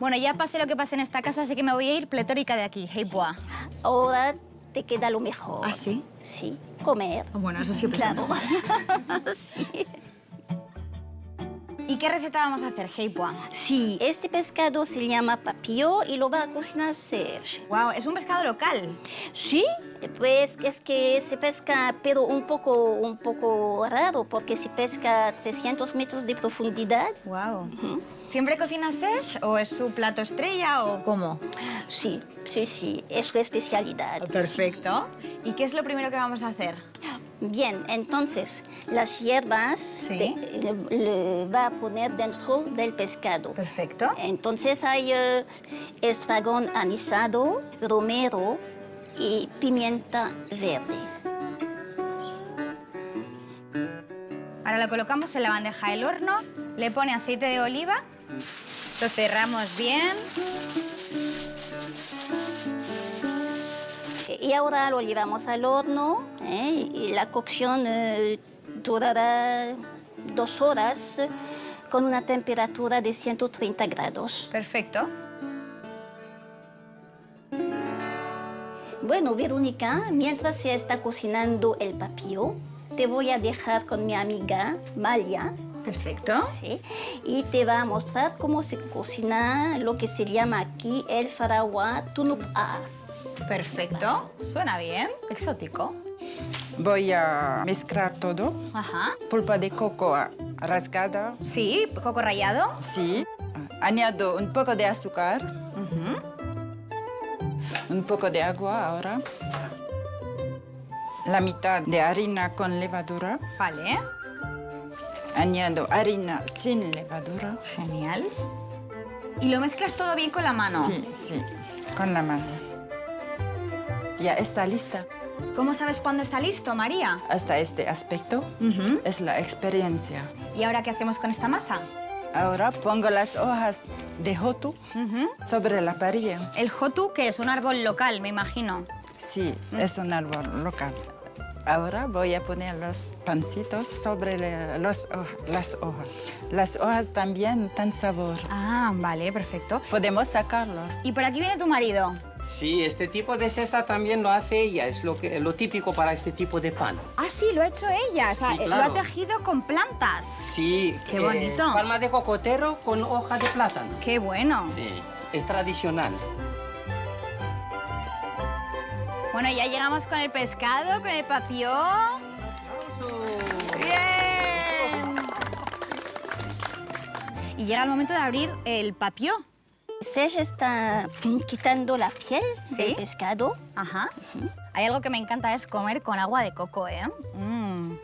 Bueno, ya pase lo que pase en esta casa, así que me voy a ir pletórica de aquí. Hey. Ahora te queda lo mejor. ¿Ah, sí? Sí, comer. Bueno, eso siempre es Claro. mejor. sí. ¿Y qué receta vamos a hacer, bois? Sí, este pescado se llama papillo y lo va a cocinar Serge. Wow, es un pescado local. Sí, pues es que se pesca, pero un poco, un poco raro, porque se pesca a 300 metros de profundidad. Wow. ¿Siempre cocina Serge o es su plato estrella o cómo? Sí, sí, sí, es su especialidad. Perfecto. ¿Y qué es lo primero que vamos a hacer? Bien, entonces las hierbas de- le, le va a poner dentro del pescado. Perfecto. Entonces hay eh, estragón anisado, romero y pimienta verde. Ahora lo colocamos en la bandeja del horno, le pone aceite de oliva, lo cerramos bien. Y ahora lo llevamos al horno ¿eh? y la cocción eh, durará dos horas con una temperatura de 130 grados. Perfecto. Bueno, Verónica, mientras se está cocinando el papillo, te voy a dejar con mi amiga Malia. Perfecto. Sí, y te va a mostrar cómo se cocina lo que se llama aquí el farawa tunup ar. Perfecto. Suena bien. Exótico. Voy a mezclar todo. Ajá. Pulpa de coco ah, rasgada. Sí, coco rallado. Sí. Añado un poco de azúcar. Un poco de agua ahora. La mitad de harina con levadura. Vale. Añado harina sin levadura. Genial. ¿Y lo mezclas todo bien con la mano? Sí, sí, con la mano. Ya está lista. ¿Cómo sabes cuándo está listo, María? Hasta este aspecto es la experiencia. ¿Y ahora qué hacemos con esta masa? Ahora pongo las hojas de jotu sobre la parrilla. El jotu, que es un árbol local, me imagino. Sí, es un árbol local. Ahora voy a poner los pancitos sobre le- los hoj- las hojas. Las hojas también dan sabor. Ah, vale, perfecto. Podemos sacarlos. Y por aquí viene tu marido. Sí, este tipo de cesta también lo hace ella, es lo, que, lo típico para este tipo de pan. Ah, sí, lo ha hecho ella. O sea, Sí, eh, lo ha tejido con plantas. Sí. Qué eh, bonito. palma de cocotero con hoja de plátano. Qué bueno. Sí, es tradicional. Bueno, ya llegamos con el pescado, con el papió. ¡Bien! Y llega el momento de abrir el papió. Serge está quitando la piel ¿Sí? del pescado. Ajá. Hay algo que me encanta es comer con agua de coco, ¿eh? Mm.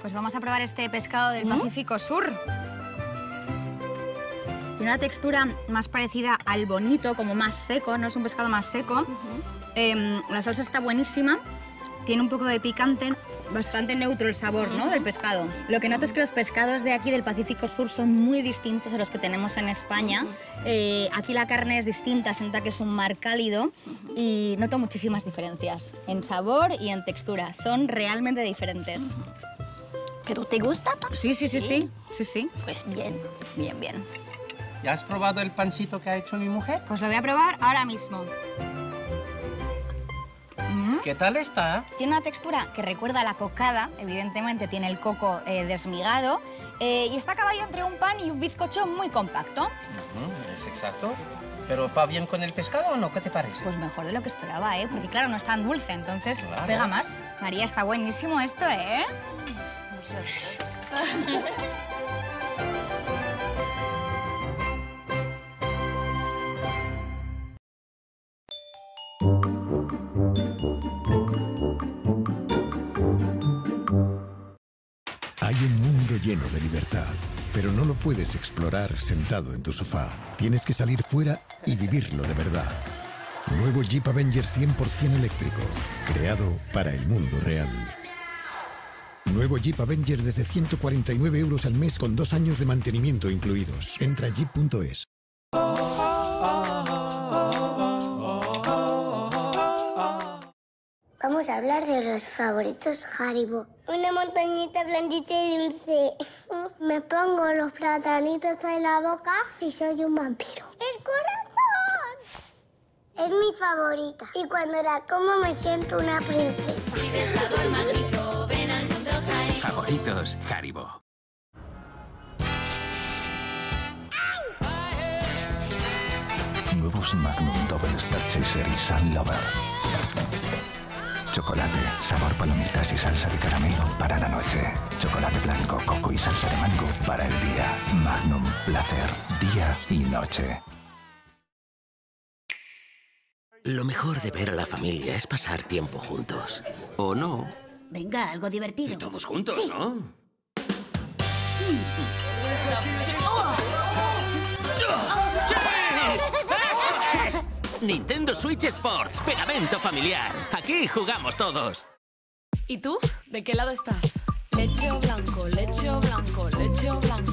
Pues vamos a probar este pescado del Pacífico Sur. Tiene una textura más parecida al bonito, como más seco, no es un pescado más seco. Em, la salsa está buenísima, tiene un poco de picante, bastante neutro el sabor ¿no? del pescado. Lo que noto es que los pescados de aquí del Pacífico Sur son muy distintos a los que tenemos en España. Eh, aquí la carne es distinta, se nota que es un mar cálido y noto muchísimas diferencias en sabor y en textura. Son realmente diferentes. ¿Pero te gusta? Sí, sí, sí, sí. Sí, sí. Pues bien. Bien, bien. ¿Ya has probado el pancito que ha hecho mi mujer? Pues lo voy a probar ahora mismo. Mm. ¿Qué tal está? Tiene una textura que recuerda a la cocada, evidentemente tiene el coco eh, desmigado, eh, y está a caballo entre un pan y un bizcocho muy compacto. Ujú, es exacto. ¿Pero va bien con el pescado o no? ¿Qué te parece? Pues mejor de lo que esperaba, ¿eh? Porque claro, no es tan dulce, entonces Claro. pega más. María, está buenísimo esto, ¿eh? puedes explorar sentado en tu sofá. Tienes que salir fuera y vivirlo de verdad. Nuevo Jeep Avenger 100% eléctrico, creado para el mundo real. Nuevo Jeep Avenger desde 149 euros al mes con dos años de mantenimiento incluidos. Entra jeep.es. Vamos a hablar de los favoritos Haribo. Una montañita blandita y dulce. Me pongo los platanitos en la boca y soy un vampiro. ¡El corazón! Es mi favorita. Y cuando la como me siento una princesa. sabor mágico, ven al mundo Haribo. Favoritos Haribo. Nuevos Magnum Double Star Chaser y Sun Lover. Chocolate, sabor palomitas y salsa de caramelo para la noche. Chocolate blanco, coco y salsa de mango para el día. Magnum, placer, día y noche. Lo mejor de ver a la familia es pasar tiempo juntos. ¿O no? Venga, algo divertido. Y todos juntos, Sí. ¿no? Nintendo Switch Sports, pegamento familiar. Aquí jugamos todos. ¿Y tú? ¿De qué lado estás? Leche o blanco, leche o blanco, leche o blanco.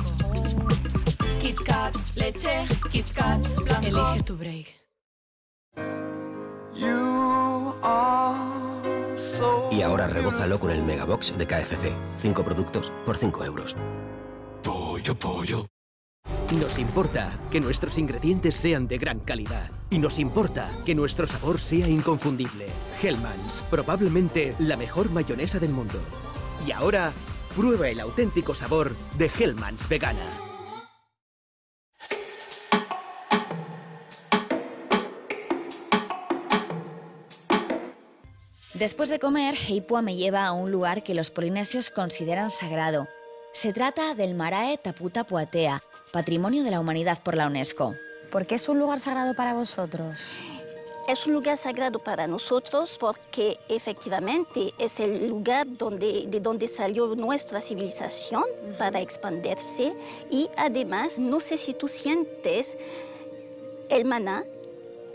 Kit Kat, leche, Kit Kat, blanco. Elige tu break. Y ahora rebózalo con el Megabox de KFC. Cinco productos por 5 euros. Pollo, pollo. Nos importa que nuestros ingredientes sean de gran calidad. Y nos importa que nuestro sabor sea inconfundible. Hellmann's, probablemente la mejor mayonesa del mundo. Y ahora, prueba el auténtico sabor de Hellmann's vegana. Después de comer, Heipua me lleva a un lugar que los polinesios consideran sagrado. Se trata del Marae Taputa Puatea, Patrimonio de la Humanidad por la UNESCO. ¿Por qué es un lugar sagrado para vosotros? Es un lugar sagrado para nosotros porque efectivamente es el lugar donde, de donde salió nuestra civilización para expandirse y además, no sé si tú sientes el maná.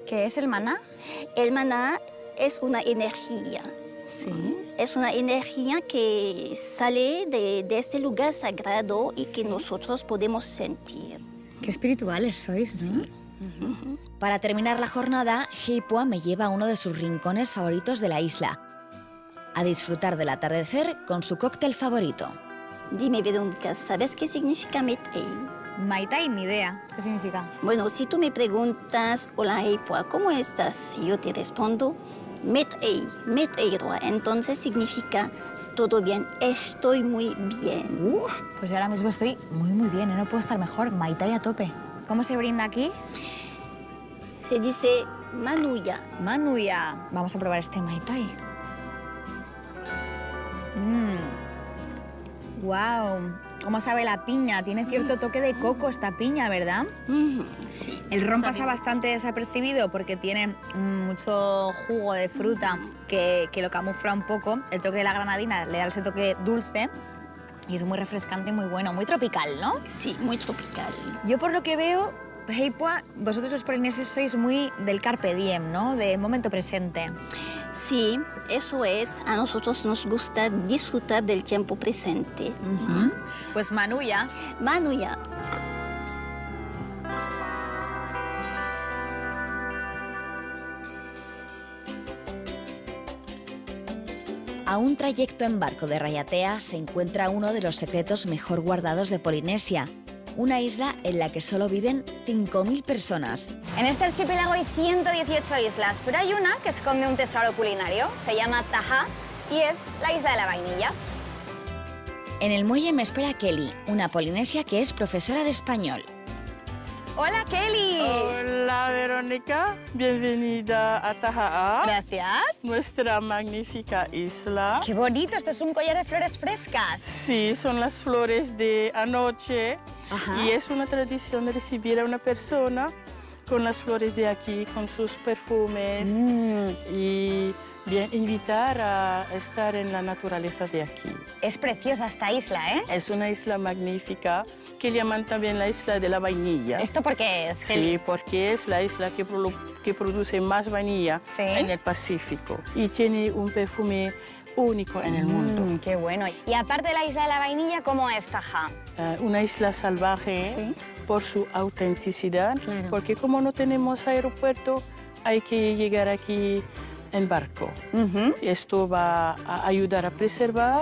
¿Qué es el maná? El maná es una energía. Sí. Es una energía que sale de, de este lugar sagrado y que nosotros podemos sentir. Qué espirituales sois, ¿no? Para terminar la jornada, Heipua me lleva a uno de sus rincones favoritos de la isla, a disfrutar del atardecer con su cóctel favorito. Dime, Verónica, ¿sabes qué significa Metei? Maitai, ni idea. ¿Qué significa? Bueno, si tú me preguntas, hola Heipua, ¿cómo estás? Y yo te respondo, Metei, Metei Roa. Entonces significa todo bien, estoy muy bien. Pues yo ahora mismo estoy muy, muy bien. ¿eh? No puedo estar mejor. Maitai a tope. ¿Cómo se brinda aquí? Se dice Manuya. Manuya. Vamos a probar este Maitai. Mmm. Wow. ¿Cómo sabe la piña? Tiene cierto toque de coco esta piña, ¿verdad? Sí. El ron pasa bastante desapercibido porque tiene mucho jugo de fruta que, que lo camufla un poco. El toque de la granadina le da ese toque dulce y es muy refrescante y muy bueno, muy tropical, ¿no? Sí, muy tropical. Yo por lo que veo, Heipua, vosotros los polinesios sois muy del carpe diem, ¿no? Del momento presente. Sí, eso es. A nosotros nos gusta disfrutar del tiempo presente. Pues Manuya. Manuya. A un trayecto en barco de Rayatea se encuentra uno de los secretos mejor guardados de Polinesia, una isla en la que solo viven 5.000 personas. En este archipiélago hay 118 islas, pero hay una que esconde un tesoro culinario. Se llama Taha y es la isla de la vainilla. En el muelle me espera Kelly, una polinesia que es profesora de español. Hola, Kelly. Hola, Verónica. Bienvenida a Tahaa. Gracias. Nuestra magnífica isla. Qué bonito, esto es un collar de flores frescas. Sí, son las flores de anoche. Ajá. Y es una tradición de recibir a una persona con las flores de aquí, con sus perfumes. Mm. Y bien, invitar a estar en la naturaleza de aquí. Es preciosa esta isla, ¿eh? Es una isla magnífica que llaman también la isla de la vainilla. ¿Esto por qué es? Sí, porque es la isla que, pro- que produce más vainilla en el Pacífico y tiene un perfume único en el mundo. Mm, qué bueno. Y aparte de la isla de la vainilla, ¿cómo es Taja? Eh, una isla salvaje por su autenticidad, porque como no tenemos aeropuerto, hay que llegar aquí en barco. Esto va a ayudar a preservar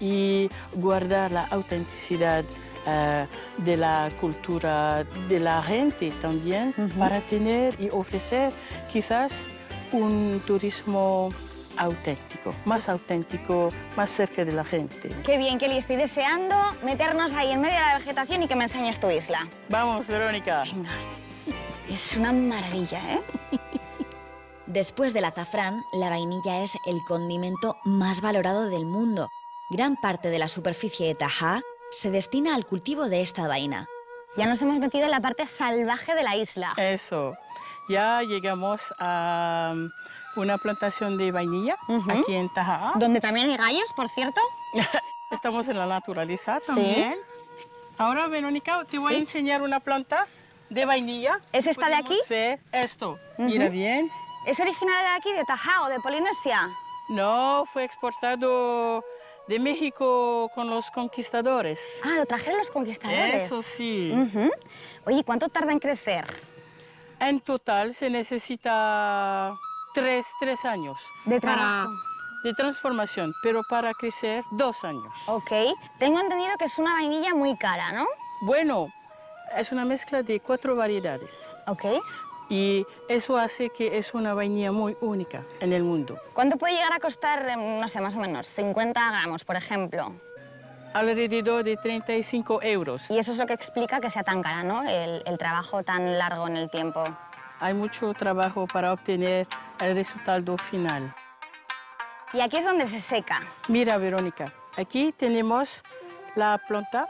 y guardar la autenticidad eh, de la cultura de la gente también para tener y ofrecer quizás un turismo auténtico, más auténtico, más cerca de la gente. Qué bien, Kelly. Estoy deseando meternos ahí en medio de la vegetación y que me enseñes tu isla. Vamos, Verónica. Es una maravilla, ¿eh? Después del azafrán, la vainilla es el condimento más valorado del mundo. Gran parte de la superficie de Taha se destina al cultivo de esta vaina. Ya nos hemos metido en la parte salvaje de la isla. Eso. Ya llegamos a um, una plantación de vainilla aquí en Taja. Donde también hay gallos, por cierto. Estamos en la naturaleza también. Ahora, Verónica, te voy a enseñar una planta de vainilla. ¿Es esta de aquí? ver esto. Mira bien. ¿Es original de aquí, de Taja o de Polinesia? No, fue exportado de México con los conquistadores. Ah, lo trajeron los conquistadores. Eso sí. Oye, ¿cuánto tarda en crecer? En total se necesita tres, tres años. De para- de transformación, pero para crecer dos años. Ok. Tengo entendido que es una vainilla muy cara, ¿no? Bueno, es una mezcla de cuatro variedades. Ok. Y eso hace que es una vainilla muy única en el mundo. ¿Cuánto puede llegar a costar, em, no sé, más o menos, 50 gramos, por ejemplo? Alrededor de 35 euros. Y eso es lo que explica que sea tan cara, ¿no? El, el trabajo tan largo en el tiempo. Hay mucho trabajo para obtener el resultado final. Y aquí es donde se seca. Mira, Verónica, aquí tenemos la planta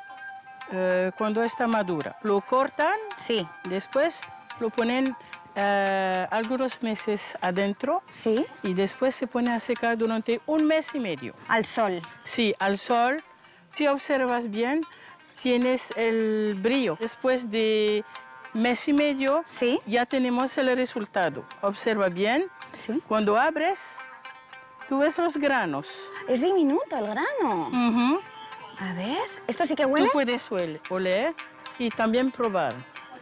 eh, cuando está madura. Lo cortan, sí. después lo ponen eh, algunos meses adentro sí. y después se pone a secar durante un mes y medio. Al sol. Sí, al sol. Si observas bien, tienes el brillo. Después de mes y medio, sí. ya tenemos el resultado. Observa bien. Sí. Cuando abres, tú ves los granos. Es diminuto el grano. A ver, ¿esto sí que huele? Tú puedes oler y también probar.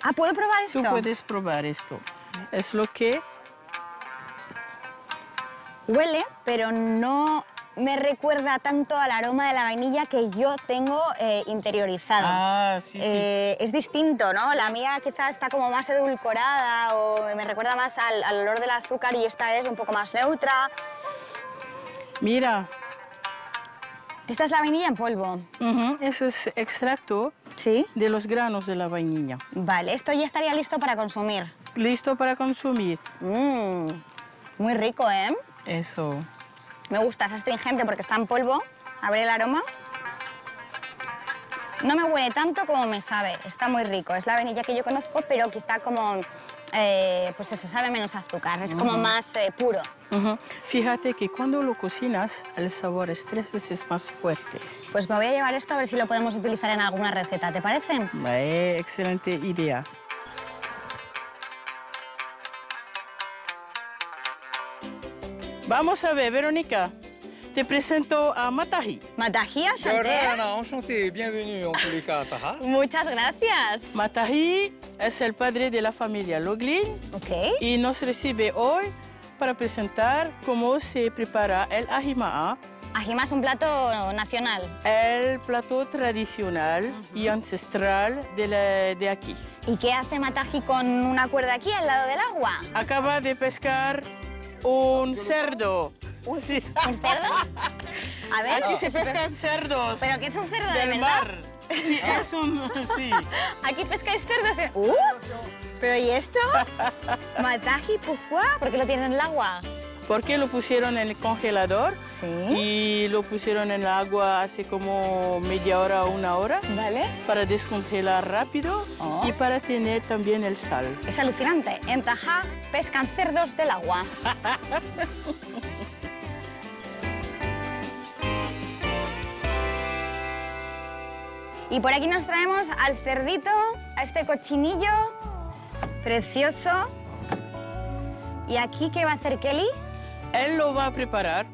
Ah, ¿puedo probar esto? Tú puedes probar esto. Es lo que Huele, pero no me recuerda tanto al aroma de la vainilla que yo tengo eh, interiorizado. Ah, sí, sí. Eh, es distinto, ¿no? La mía quizás está como más edulcorada o me recuerda más al, al olor del azúcar y esta es un poco más neutra. Mira. Esta es la vainilla en polvo. Ujú, Eso es extracto de los granos de la vainilla. Vale, esto ya estaría listo para consumir. Listo para consumir. Mm, muy rico, ¿eh? Eso. Me gusta, es astringente porque está en polvo. A ver el aroma. No me huele tanto como me sabe. Está muy rico. Es la vainilla que yo conozco, pero quizá como, eh, pues eso, sabe menos azúcar. Es como más eh, puro. Ujú. Fíjate que cuando lo cocinas, el sabor es tres veces más fuerte. Pues me voy a llevar esto a ver si lo podemos utilizar en alguna receta. ¿Te parece? Eh, excelente idea. Vamos a ver, Verónica. Te presento a Matahi. Matahi, enchanté. enchanté. Bienvenue. Muchas gracias. Matahi es el padre de la familia Loglin y nos recibe hoy para presentar cómo se prepara el ajima'a, Ajima es un plato nacional. el plato tradicional y ancestral de, la- de aquí. ¿Y qué hace Mataji con una cuerda aquí al lado del agua? Acaba de pescar un cerdo. Sí. ¿Un cerdo? A ver. Aquí se pescan cerdos. ¿Pero qué es un cerdo de del verdad? mar. Sí, es un... Sí. Aquí pescáis cerdos. en- ¡Uh! ¿Pero y esto? Mataji, pourquoi? ¿Por qué lo tienen en el agua? porque lo pusieron en el congelador ¿Sí? y lo pusieron en el agua hace como media hora o una hora. ¿Vale? Para descongelar rápido oh. y para tener también el sal. Es alucinante. En Tajá pescan cerdos del agua. Y por aquí nos traemos al cerdito, a este cochinillo precioso. ¿Y aquí qué va a hacer Kelly? Él lo va a preparar,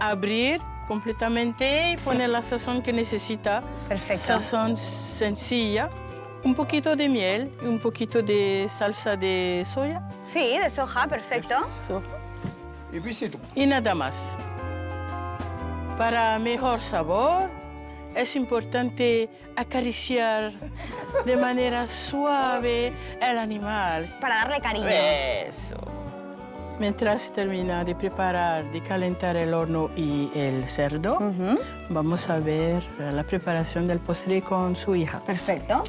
abrir completamente y poner la sazón que necesita. Perfecto. Sazón sencilla, un poquito de miel y un poquito de salsa de soya. Sí, de soja, perfecto. Soja. Y nada más. Para mejor sabor, es importante acariciar de manera suave el animal. Para darle cariño. Eso. Mientras termina de preparar, de calentar el horno y el cerdo, vamos a ver eh, la preparación del postre con su hija. Perfecto.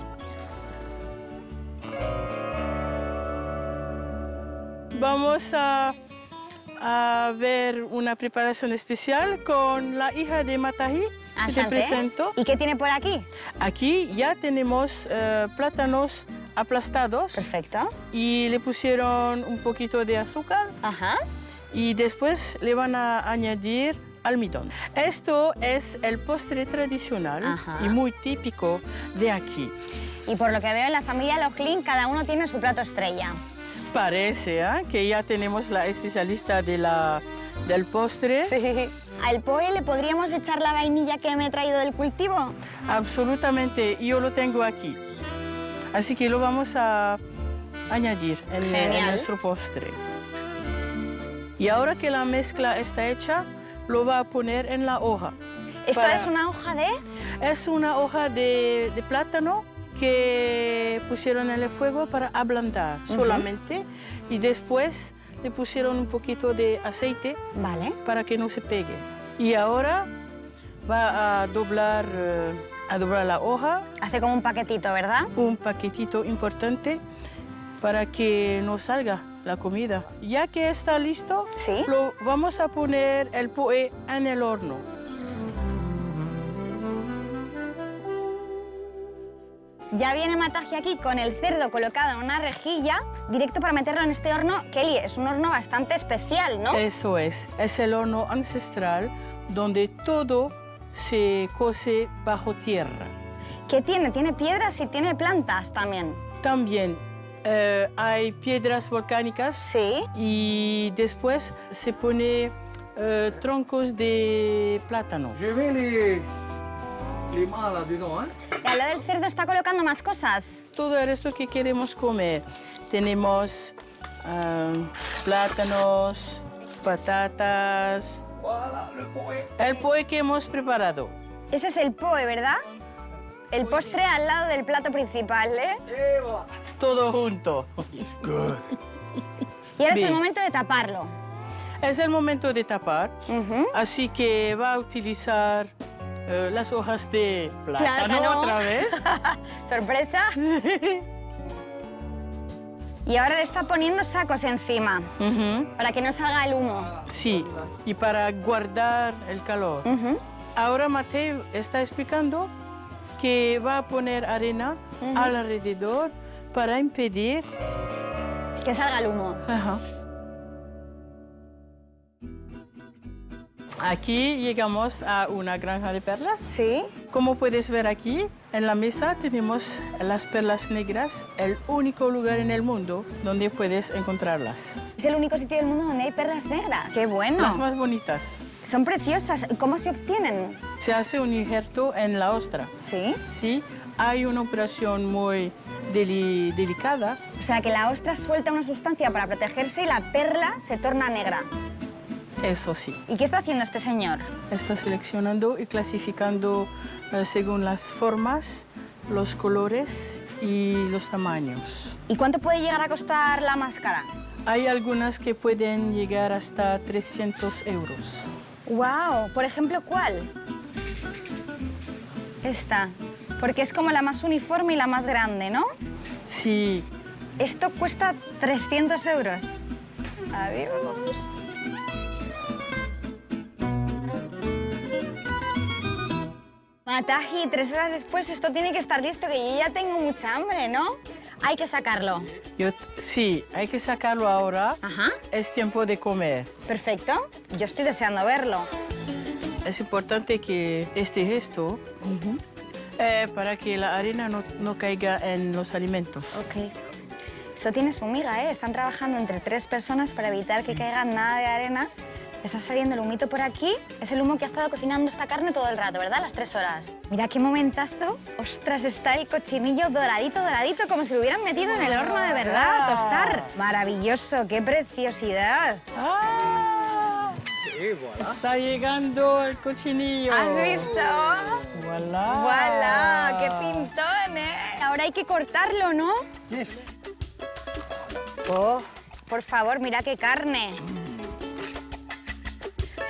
Vamos a, a ver una preparación especial con la hija de Mataji, que te Asante. presento. ¿Y qué tiene por aquí? Aquí ya tenemos eh, plátanos aplastados. Perfecto. Y le pusieron un poquito de azúcar. Ajá. Y después le van a añadir almidón. Esto es el postre tradicional Ajá. y muy típico de aquí. Y por lo que veo en la familia Lochlin, cada uno tiene su plato estrella. Parece ¿eh? que ya tenemos la especialista de la, del postre. Sí. ¿Al poe le podríamos echar la vainilla que me he traído del cultivo? Absolutamente, yo lo tengo aquí. Así que lo vamos a añadir en, en Genial. nuestro postre. Y ahora que la mezcla está hecha, lo va a poner en la hoja. ¿Esto Para- es una hoja de...? Es una hoja de, de plátano que pusieron en el fuego para ablandar Ujú. solamente y después le pusieron un poquito de aceite Vale. para que no se pegue. Y ahora va a doblar, eh, a doblar la hoja. Hace como un paquetito, ¿verdad? Un paquetito importante para que no salga la comida. Ya que está listo, lo vamos a poner el poe en el horno. Ya viene Mataji aquí con el cerdo colocado en una rejilla, directo para meterlo en este horno. Kelly, es un horno bastante especial, ¿no? Eso es, es el horno ancestral donde todo se cose bajo tierra. ¿Qué tiene? Tiene piedras y tiene plantas también. También eh, hay piedras volcánicas y después se pone eh, troncos de plátano. Hein? Y al lado del cerdo está colocando más cosas. Todo el resto que queremos comer. Tenemos plátanos, patatas, el poe que hemos preparado. Ese es el poe, ¿verdad? El postre al lado del plato principal, ¿eh? Todo junto. Y ahora es el momento de taparlo. Es el momento de tapar, así que va a utilizar eh, las hojas de plátano, Plátano. otra vez. Sorpresa. Y ahora le está poniendo sacos encima para que no salga el humo. Sí, y para guardar el calor. Ahora Mateo está explicando que va a poner arena alrededor para impedir que salga el humo. Ajá. Aquí llegamos a una granja de perlas. Sí. Como puedes ver aquí, en la mesa tenemos las perlas negras, el único lugar en el mundo donde puedes encontrarlas. Es el único sitio del mundo donde hay perlas negras. ¡Qué bueno! Las más bonitas. Son preciosas. ¿Cómo se obtienen? Se hace un injerto en la ostra. ¿Sí? Sí, hay una operación muy deli- delicada. O sea, que la ostra suelta una sustancia para protegerse y la perla se torna negra. Eso sí. ¿Y qué está haciendo este señor? Está seleccionando y clasificando eh, según las formas, los colores y los tamaños. ¿Y cuánto puede llegar a costar la máscara? Hay algunas que pueden llegar hasta 300 euros. ¡Wow! Por ejemplo, ¿cuál? Esta. Porque es como la más uniforme y la más grande, ¿no? Sí. Esto cuesta 300 euros. Adiós. Mataji, tres horas después esto tiene que estar listo, que yo ya tengo mucha hambre, ¿no? Hay que sacarlo. Yo, sí, hay que sacarlo ahora. Es tiempo de comer. Perfecto. Yo estoy deseando verlo. Es importante que este gesto Eh, para que la arena no, no caiga en los alimentos. Ok. Esto tiene su miga, ¿eh? Están trabajando entre tres personas para evitar que caiga nada de arena. Está saliendo el humito por aquí. Es el humo que ha estado cocinando esta carne todo el rato, ¿verdad? Las tres horas. Mira qué momentazo. Ostras, está el cochinillo doradito, doradito, como si lo hubieran metido en el horno de verdad, a tostar. Maravilloso, qué preciosidad. ¡Ah! Está llegando el cochinillo. ¿Has visto? ¡Voilà! ¡Voilà! ¡Qué pintón, eh! Ahora hay que cortarlo, ¿no? Yes. Oh, por favor, mira qué carne.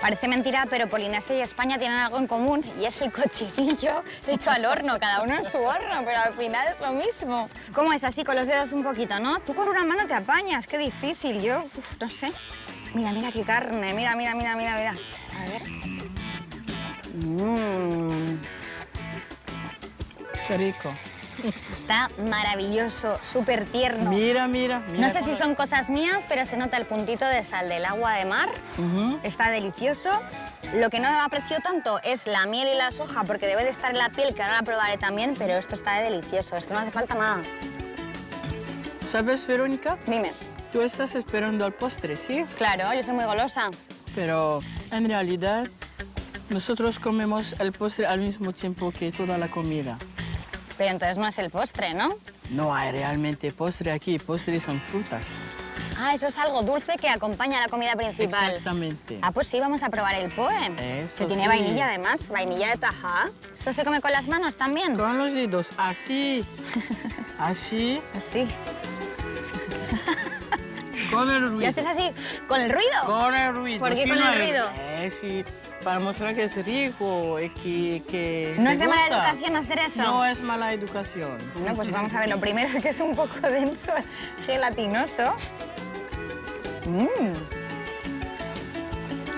Parece mentira, pero Polinesia y España tienen algo en común y es el cochinillo hecho al horno, cada uno en su horno, pero al final es lo mismo. ¿Cómo es así, con los dedos un poquito, no? Tú con una mano te apañas, qué difícil, yo uf, no sé. Mira, mira qué carne, mira, mira, mira, mira, mira. A ver. Mmm. Qué rico. Está maravilloso, súper tierno. Mira, mira, mira. No sé si son cosas mías, pero se nota el puntito de sal del agua de mar. Está delicioso. Lo que no aprecio tanto es la miel y la soja, porque debe de estar en la piel, que ahora la probaré también, pero esto está delicioso. Es que no hace falta nada. ¿Sabes, Verónica? Dime. Tú estás esperando al postre, ¿sí? Claro, yo soy muy golosa. Pero en realidad nosotros comemos el postre al mismo tiempo que toda la comida. Pero entonces no es el postre, ¿no? No hay realmente postre aquí, postres son frutas. Ah, eso es algo dulce que acompaña a la comida principal. Exactamente. Ah, pues sí, vamos a probar el poe. Eso Que tiene sí. vainilla además, vainilla de tajá. ¿Esto se come con las manos también? Con los dedos, así, así. Así. Con el ruido. ¿Y haces así con el ruido? Con el ruido. ¿Por qué sí, con el ruido? Eh, sí, para mostrar que es rico y que... que ¿No es de mala educación hacer eso? No es mala educación. Bueno, pues vamos a ver. Lo primero es que es un poco denso, gelatinoso. Mmm.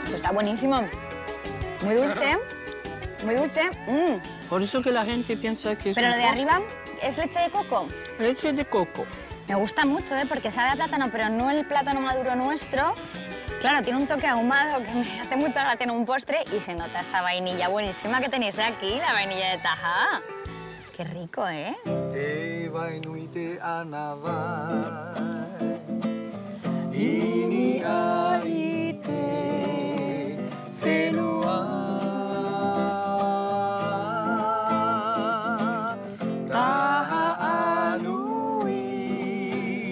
Eso está buenísimo. Muy dulce. Muy dulce. Mm. Por eso que la gente piensa que es Pero un lo de postre. arriba es leche de coco. Leche de coco. Me gusta mucho, ¿eh? porque sabe a plátano, pero no el plátano maduro nuestro. Claro, tiene un toque ahumado que me hace mucha gracia en un postre y se nota esa vainilla buenísima que tenéis aquí, la vainilla de Taja. Qué rico, ¿eh? Vainuite.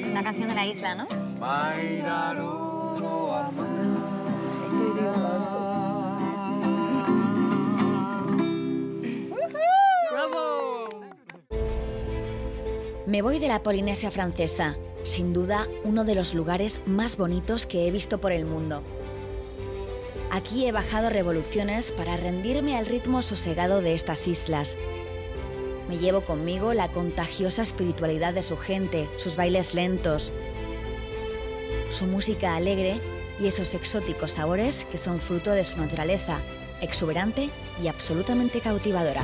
Es una canción de la isla, ¿no? Me voy de la Polinesia francesa, sin duda uno de los lugares más bonitos que he visto por el mundo. Aquí he bajado revoluciones para rendirme al ritmo sosegado de estas islas. Me llevo conmigo la contagiosa espiritualidad de su gente, sus bailes lentos, su música alegre y esos exóticos sabores que son fruto de su naturaleza, exuberante y absolutamente cautivadora.